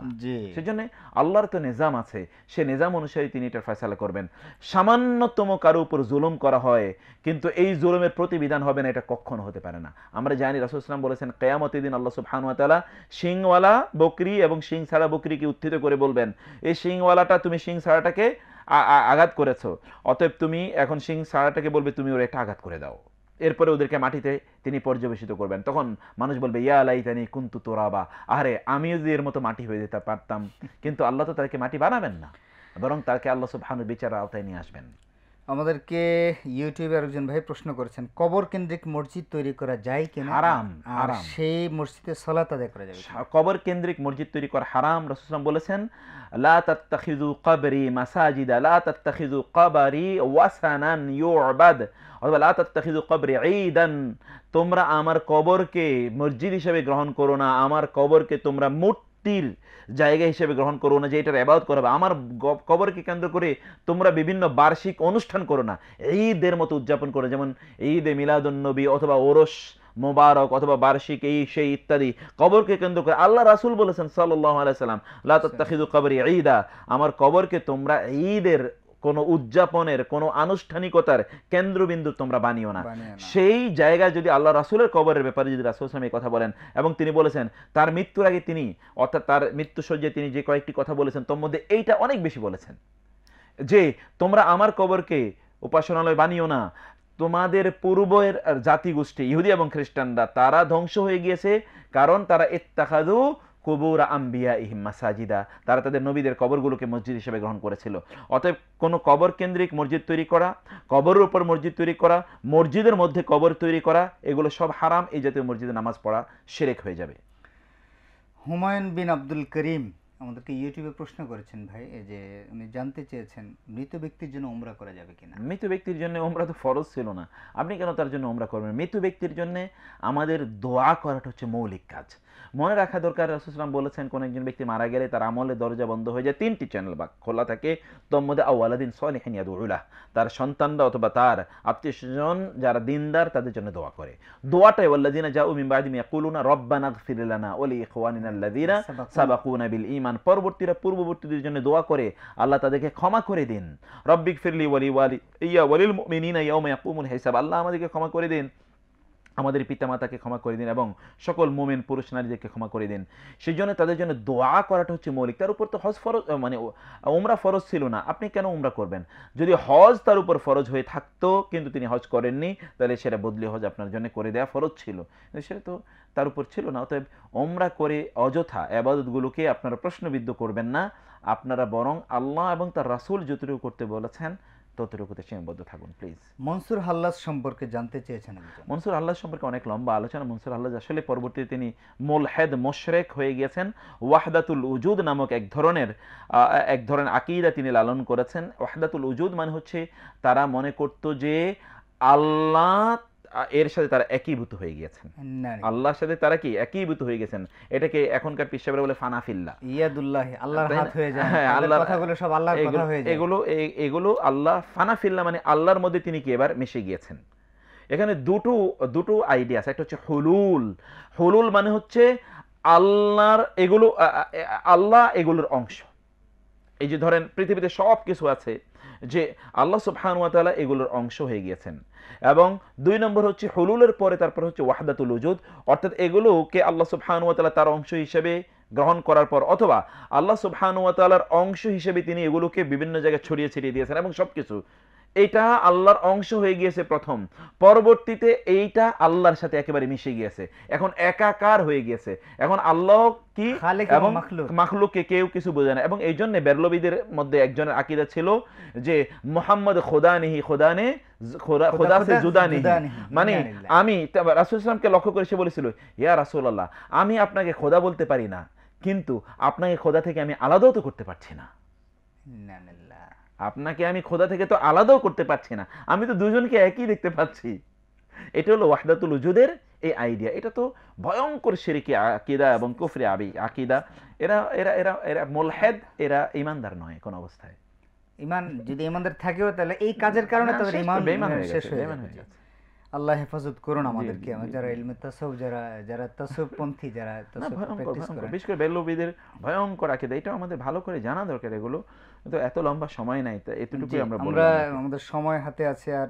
সেজন্য আল্লাহর তো নিজাম আছে সে নিজাম অনুসারে তিনি এটার ফয়সালা করবেন। সামান্যতম কারও উপর জুলুম করা হয় কিন্তু এই জুলুমের প্রতিবিধান হবে না এটা কখনো হতে পারে না। আমরা জানি রাসূল সাল্লাল্লাহু বলেছেন কেয়ামতের দিন আল্লাহ তাআলা শিংওয়ালা বকরি এবং শিং ছাড়া বকরিকে উত্থিত করে বলবেন। এই শিংওয়ালাটা তুমি শিং ছাড়াটাকে আঘাত করেছ। অতএব তুমি এখন সিং সারাটাকে বলবে, তুমি ওর একটা আঘাত করে দাও। এরপরে ওদেরকে মাটিতে তিনি পর্যবেসিত করবেন। তখন মানুষ বলবে, ইয়া আলাই লাইতানি কুন্তু তোরাবা। আরে আমিও যদি এর মতো মাটি হয়ে যেতে পারতাম, কিন্তু আল্লাহ তো তাকে মাটি বানাবেন না, বরং তাকে আল্লাহ সব সুবহানুর বিচার আওতায় নিয়ে আসবেন। আমাদেরকে ইউটিউবে আরেকজন ভাই প্রশ্ন করেছেন কবর কেন্দ্রিক মসজিদ তৈরি করা যায় কিনা হারাম, আর সেই মসজিদে সলাত আদায় করা যাবে? কবর কেন্দ্রিক মসজিদ তৈরি করা হারাম রসুলাম বলেছেন লা তাত্তাখিযু কবরি মাসাজিদা লা তাত্তাখিযু কবরি ওয়াসানান ইউবাদ অথবা লা তাত্তাখিযু কবরি ঈদান তোমরা আমার কবরকে মসজিদ হিসেবে গ্রহণ করো না আমার কবরকে তোমরা মূর্তির জায়গা হিসেবে গ্রহণ করো না, যে এটার অ্যাবাউট করো আমার কবরকে কেন্দ্র করে তোমরা বিভিন্ন বার্ষিক অনুষ্ঠান করো না। ঈদের মতো উদযাপন করো, যেমন ঈদে মিলাদুন্নবী অথবা ওরস মোবারক অথবা বার্ষিক এই সেই ইত্যাদি কবরকে কেন্দ্র করে। আল্লাহ রাসুল বলেছেন সাল্লাম আলাইসাল্লাম সাল্লাম লা কবর ঈদা। আমার কবরকে তোমরা ঈদের কোনো উদযাপনের কোনো আনুষ্ঠানিকতার কেন্দ্রবিন্দু তোমরা বানিও না। সেই জায়গায় যদি আল্লাহ রাসূলের কবরের ব্যাপারে যদি রাসূল সাল্লাল্লাহু কথা বলেন এবং তিনি বলেছেন তার মৃত্যুর আগে তিনি অর্থাৎ তার মৃত্যুসজ্জায় তিনি যে কয়েকটি কথা বলেছেন তোর মধ্যে এইটা অনেক বেশি বলেছেন। যে তোমরা আমার কবরকে উপাসনালয় বানিও না। তোমাদের পূর্বের জাতিগোষ্ঠী ইহুদি এবং খ্রিস্টানরা তারা ধ্বংস হয়ে গিয়েছে কারণ তারা ইত্তাখাদু কুবুর আম্বিয়া ইহিম মাসাজিদা তারা তাদের নবীদের কবরগুলোকে মসজিদ হিসেবে গ্রহণ করেছিল। অতএব কোনো কবর কেন্দ্রিক মসজিদ তৈরি করা কবরের উপর মসজিদ তৈরি করা মসজিদের মধ্যে কবর তৈরি করা এগুলো সব হারাম এই জাতীয় মসজিদে নামাজ পড়া সেরেক হয়ে যাবে। হুমায়ুন বিন আব্দুল করিম আমাদেরকে ইউটিউবে প্রশ্ন করেছেন ভাই এই যে উনি জানতে চেয়েছেন মৃত ব্যক্তির জন্য ওমরা করা যাবে কিনা? মৃত ব্যক্তির জন্য ওমরা তো ফরজ ছিল না। আপনি কেন তার জন্য ওমরা করবেন? মৃত ব্যক্তির জন্য আমাদের দোয়া করাটা হচ্ছে মৌলিক কাজ। মনে রাখা দরকার রাসুসলাম বলেছেন কোন একজন ব্যক্তি মারা গেলে তার আমলের দরজা বন্ধ হয়ে যায় তিনটি চ্যানেল বা খোলা থাকে। মধ্যে আউআলাদিন সলিহিন ইয়াদুল্লাহ তার সন্তানরা অথবা তার আত্মীয় স্বজন যারা দিনদার তাদের জন্য দোয়া করে। দোয়াটাই ওয়াল্লাযিনা জাউ মিন বাদি ইয়াকুলুনা রব্বানা ইগফির লানা ওয়া লি ইখওয়ানিনা সাবাকুনা। বিল ঈমান। পরবর্তীরা পূর্ববর্তীদের জন্য দোয়া করে আল্লাহ তাদেরকে ক্ষমা করে দিন। রব্বিক ফিরলি ওয়ালি ওয়ালি ইয়া ওয়ালিল মুমিনিনা ইয়াউমা ইয়াকুমুল হিসাব। আল্লাহ আমাদেরকে ক্ষমা করে দিন। আমাদের পিতামাতাকে ক্ষমা করে দিন এবং সকল মোমেন পুরুষ নারীদেরকে ক্ষমা করে দিন। সেই জন্য তাদের জন্য দোয়া করাটা হচ্ছে মৌলিক। তার উপর তো হজ ফরজ মানে উমরা ফরজ ছিল না। আপনি কেন উমরা করবেন? যদি হজ তার উপর ফরজ হয়ে থাকতো, কিন্তু তিনি হজ করেননি, তাহলে সেটা বদলি হজ আপনার জন্য করে দেওয়া ফরজ ছিল। সেটা তো তার উপর ছিল না। অতএব ওমরা করে অযথা আবাদতগুলোকে আপনারা প্রশ্নবিদ্ধ করবেন না। আপনারা বরং আল্লাহ এবং তার রাসূল যতটুকু করতে বলেছেন ততটুকুতে সীমাবদ্ধ থাকুন প্লিজ মনসুর হাল্লাস সম্পর্কে জানতে চেয়েছেন মনসুর আল্লাহ সম্পর্কে অনেক লম্বা আলোচনা। মনসুর আল্লাহ আসলে পরবর্তীতে তিনি মোলহেদ মোশরেক হয়ে গিয়েছেন। ওয়াহদাতুল উজুদ নামক এক ধরনের এক ধরনের আকিদা তিনি লালন করেছেন। ওয়াহদাতুল উজুদ মানে হচ্ছে তারা মনে করত যে আল্লাহ এর সাথে তারা একীভূত হয়ে গিয়েছেন। আল্লাহর সাথে তারা কি? একীভূত হয়ে গেছেন। এটাকে এখনকার পিসাবরা বলে ফানাফিল্লা। ইয়াদুল্লাহ আল্লাহর হাত হয়ে যায়। হ্যাঁ, আল্লাহর- কথাগুলো সব আল্লাহর কথা হয়ে যায়। এগুলো এগুলো আল্লাহ ফানাফিল্লা মানে আল্লাহর মধ্যে তিনি কি এবার মিশে গিয়েছেন? এখানে দুটো দুটো আইডিয়া আছে। একটা হচ্ছে হুলুল। হুলুল মানে হচ্ছে আল্লাহর এগুলো আল্লাহ এগুলোর অংশ। এই যে ধরেন পৃথিবীতে সব কিছু আছে। যে আল্লাহ সুবহানাহু ওয়া তালা এগুলোর অংশ হয়ে গিয়েছেন। এবং দুই নম্বর হচ্ছে হলুলের পরে তারপর হচ্ছে ওয়াহদাতুল উজুদ, অর্থাৎ এগুলোকে আল্লাহ সুবহানাহু ওয়া তালা তার অংশ হিসেবে গ্রহণ করার পর অথবা আল্লাহ সুবহানাহু ওয়া তালার অংশ হিসেবে তিনি এগুলোকে বিভিন্ন জায়গায় ছড়িয়ে ছিটিয়ে দিয়েছেন এবং সবকিছু এটা আল্লাহর অংশ হয়ে গিয়েছে প্রথম। পরবর্তীতে এইটা আল্লাহর সাথে একেবারে মিশে গিয়েছে। এখন একাকার হয়ে গিয়েছে। এখন আল্লাহ কি এবং মাখলুককে কেউ কিছু বোঝে না। এবং এই জন্য বেরলবিদের মধ্যে একজনের আকিদা ছিল যে মোহাম্মদ খোদা নেহি খোদা সে মানে আমি রাসুল ইসলামকে লক্ষ্য করে সে বলেছিল ইয়া রাসুল আল্লাহ আমি আপনাকে খোদা বলতে পারি না কিন্তু আপনাকে খোদা থেকে আমি আলাদাও তো করতে পারছি না। আপনাকে আমি খোদা থেকে তো আলাদাও করতে পারছি না। আমি তো দুজনকে একই দেখতে পাচ্ছি। এটা হলো ওয়াহদাতুল উজুদের এই আইডিয়া এটা তো ভয়ঙ্কর শিরিকি আকিদা এবং কুফরি আবি আকিদা। এরা এরা এরা এরা মোলহেদ এরা ইমানদার নয় কোন অবস্থায়। ইমান যদি ইমানদার থাকেও তাহলে এই কাজের কারণে তাদের ইমান হয়ে শেষ গেছে, হয়ে গেছে। আল্লাহ হেফাজত করুন আমাদেরকে যারা। ইলমে তাসাউফ যারা যারা তাসাউফ পন্থী যারা তাসাউফ প্র্যাকটিস করেন। বিশেষ করে বেল্লবীদের ভয়ঙ্কর আকিদা। এটা আমাদের ভালো করে জানা দরকার এগুলো। কিন্তু এত লম্বা সময় নাই তা এতটুকুই আমরা আমরা আমাদের সময় হাতে আছে আর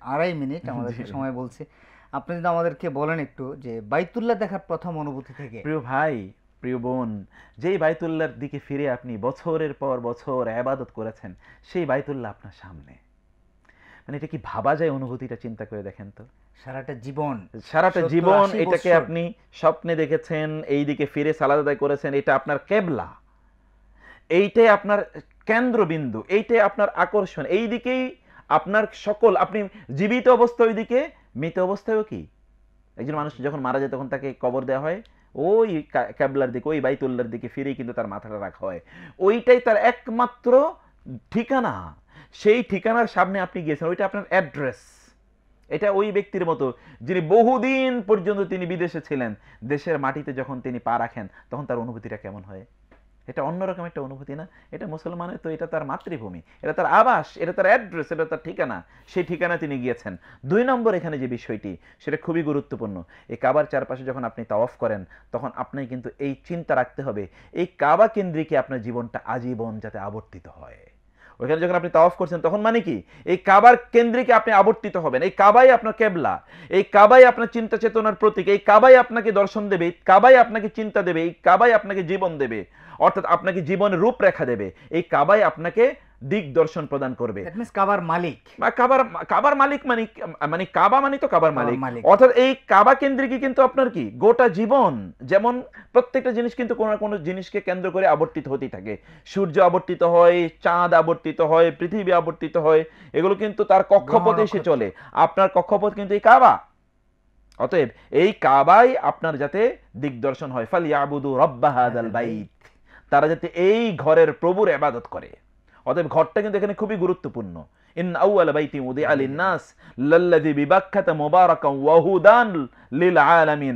আড়াই মিনিট *laughs* আমাদের সময় বলছে। আপনি যদি আমাদেরকে বলেন একটু যে বাইতুল্লাহ দেখার প্রথম অনুভূতি থেকে। প্রিয় ভাই প্রিয় বোন যেই বাইতুল্লাহর দিকে ফিরে আপনি বছরের পর বছর আবাদত করেছেন সেই বাইতুল্লাহ আপনার সামনে। মানে এটা কি ভাবা যায় অনুভূতিটা চিন্তা করে দেখেন তো? সারাটা জীবন সারাটা জীবন এটাকে আপনি স্বপ্নে দেখেছেন এই দিকে ফিরে সালাদ আদায় করেছেন এটা আপনার কেবলা। এইটাই আপনার কেন্দ্রবিন্দু, এইটাই আপনার আকর্ষণ। এই দিকেই আপনার সকল, আপনি জীবিত অবস্থা ওইদিকে মৃত অবস্থায়ও কি? একজন মানুষ যখন মারা যায় তখন তাকে কবর দেওয়া হয়, ওই ক্যাবলার দিকে, ওই বাইতুল্লার দিকে ফিরেই কিন্তু তার মাথাটা রাখা হয়। ওইটাই তার একমাত্র ঠিকানা। সেই ঠিকানার সামনে আপনি গিয়েছেন, ওইটা আপনার অ্যাড্রেস। এটা ওই ব্যক্তির মতো, যিনি বহুদিন পর্যন্ত তিনি বিদেশে ছিলেন। দেশের মাটিতে যখন তিনি পা রাখেন, তখন তার অনুভূতিটা কেমন হয়? এটা অন্যরকম একটা অনুভূতি না? এটা মুসলমানের তো এটা তার মাতৃভূমি। এটা তার আবাস, এটা তার অ্যাড্রেস এটা তার ঠিকানা। সেই ঠিকানা তিনি গিয়েছেন। দুই নম্বর এখানে যে বিষয়টি, সেটা খুবই গুরুত্বপূর্ণ। এই কাবার চারপাশে যখন আপনি তাওয়াফ করেন, তখন আপনি কিন্তু এই চিন্তা রাখতে হবে, এই কাবা কেন্দ্রিকে আপনার জীবনটা আজীবন যাতে আবর্তিত হয়। ওইখানে যখন আপনি তাওয়াফ করছেন, তখন মানে কি? এই কাবার কেন্দ্রিকে আপনি আবর্তিত হবেন। এই কাবাই আপনার কেবলা। এই কাবাই আপনার চিন্তা চেতনার প্রতীক। এই কাবাই আপনাকে দর্শন দেবে। কাবাই আপনাকে চিন্তা দেবে। এই কাবাই আপনাকে জীবন দেবে। অর্থাৎ আপনাকে জীবনের রূপরেখা দেবে। এই কাবাই আপনাকে দিক দর্শন প্রদান করবে। কাবার মালিক। কাবার কাবার মালিক মানে মানে কাবা মানে তো কাবার মালিক। অর্থাৎ এই কাবা কেন্দ্রিকই কিন্তু আপনার কি? গোটা জীবন। যেমন প্রত্যেকটা জিনিস কিন্তু কোনো না কোনো জিনিসকে কেন্দ্র করে আবর্তিত হতেই থাকে। সূর্য আবর্তিত হয় চাঁদ আবর্তিত হয় পৃথিবী আবর্তিত হয় এগুলো কিন্তু তার কক্ষপথে এসে চলে। আপনার কক্ষপথ কিন্তু এই কাবা। অতএব এই কাবাই আপনার যাতে দিগদর্শন হয়। ফাল ইয়াবুদু রব্বা হাদাল বাইত। তারা যাতে এই ঘরের প্রভুর এবাদত করে। অতএব ঘরটা কিন্তু এখানে খুবই গুরুত্বপূর্ণ। ইন আউয়াল বাইতি উদি আলিন নাস লাল্লাযী বিবাক্কাতা মুবারাকান ওয়া হুদান লিল আলামিন।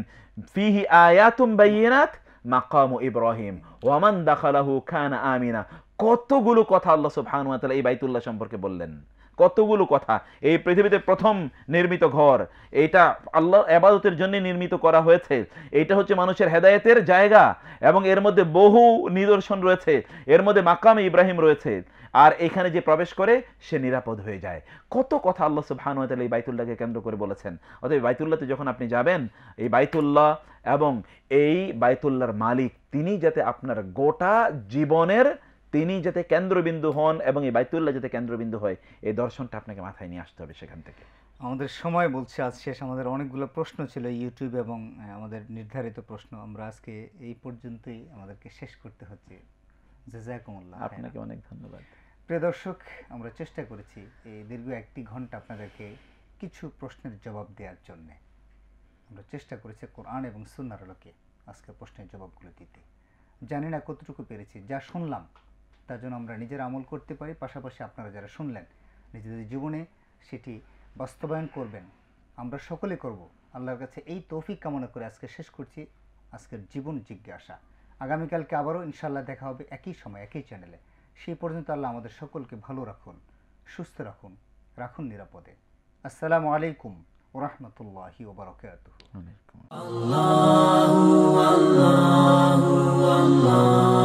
ফিহি আয়াতুম বাইয়িনাত মাকামু ইব্রাহিম। ওয়া মান দাখালাহু কানা আমিনা। কতগুলো কথা আল্লাহ সুবহানাহু ওয়া তাআলা এই বাইতুল্লাহ সম্পর্কে বললেন। কতগুলো কথা। এই পৃথিবীতে প্রথম নির্মিত ঘর, এটা আল্লাহ আবাদতের জন্য নির্মিত করা হয়েছে। এটা হচ্ছে মানুষের হেদায়েতের জায়গা এবং এর মধ্যে বহু নিদর্শন রয়েছে, এর মধ্যে মাকাম ইব্রাহিম রয়েছে। আর এখানে যে প্রবেশ করে, সে নিরাপদ হয়ে যায়। কত কথা আল্লাহ সুবহানাহু ওয়া তাআলা এই বাইতুল্লাহকে কেন্দ্র করে বলেছেন। অতএব বাইতুল্লাহতে যখন আপনি যাবেন, এই বাইতুল্লাহ এবং এই বাইতুল্লাহর মালিক, তিনি যাতে আপনার গোটা জীবনের তিনি যাতে কেন্দ্রবিন্দু হন এবং এই বাইতুল্লাহ যাতে কেন্দ্রবিন্দু হয় এই দর্শনটা আপনাকে মাথায় নিয়ে আসতে হবে সেখান থেকে। আমাদের সময় বলছে আজ শেষ। আমাদের অনেকগুলো প্রশ্ন ছিল ইউটিউব এবং আমাদের নির্ধারিত প্রশ্ন। আমরা আজকে এই পর্যন্তই আমাদেরকে শেষ করতে হচ্ছে। জাজাকুমুল্লাহ আপনাকে অনেক ধন্যবাদ। প্রিয় দর্শক আমরা চেষ্টা করেছি এই দীর্ঘ একটি ঘণ্টা আপনাদেরকে কিছু প্রশ্নের জবাব দেওয়ার জন্য। আমরা চেষ্টা করেছি কোরআন এবং সুন্নার আলোকে আজকে প্রশ্নের জবাবগুলো দিতে। জানি না কতটুকু পেরেছি যা শুনলাম তার জন্য আমরা নিজের আমল করতে পারি পাশাপাশি আপনারা যারা শুনলেন নিজেদের জীবনে সেটি বাস্তবায়ন করবেন। আমরা সকলে করব। আল্লাহর কাছে এই তৌফিক কামনা করে আজকে শেষ করছি। আজকের জীবন জিজ্ঞাসা। আগামীকালকে আবারও ইনশাল্লাহ দেখা হবে একই সময় একই চ্যানেলে সেই পর্যন্ত আল্লাহ আমাদের সকলকে ভালো রাখুন সুস্থ রাখুন রাখুন নিরাপদে। আসসালামু আলাইকুম ওরহমতুল্লাহি ওবরকাত আল্লাহ আল্লাহ আল্লাহ।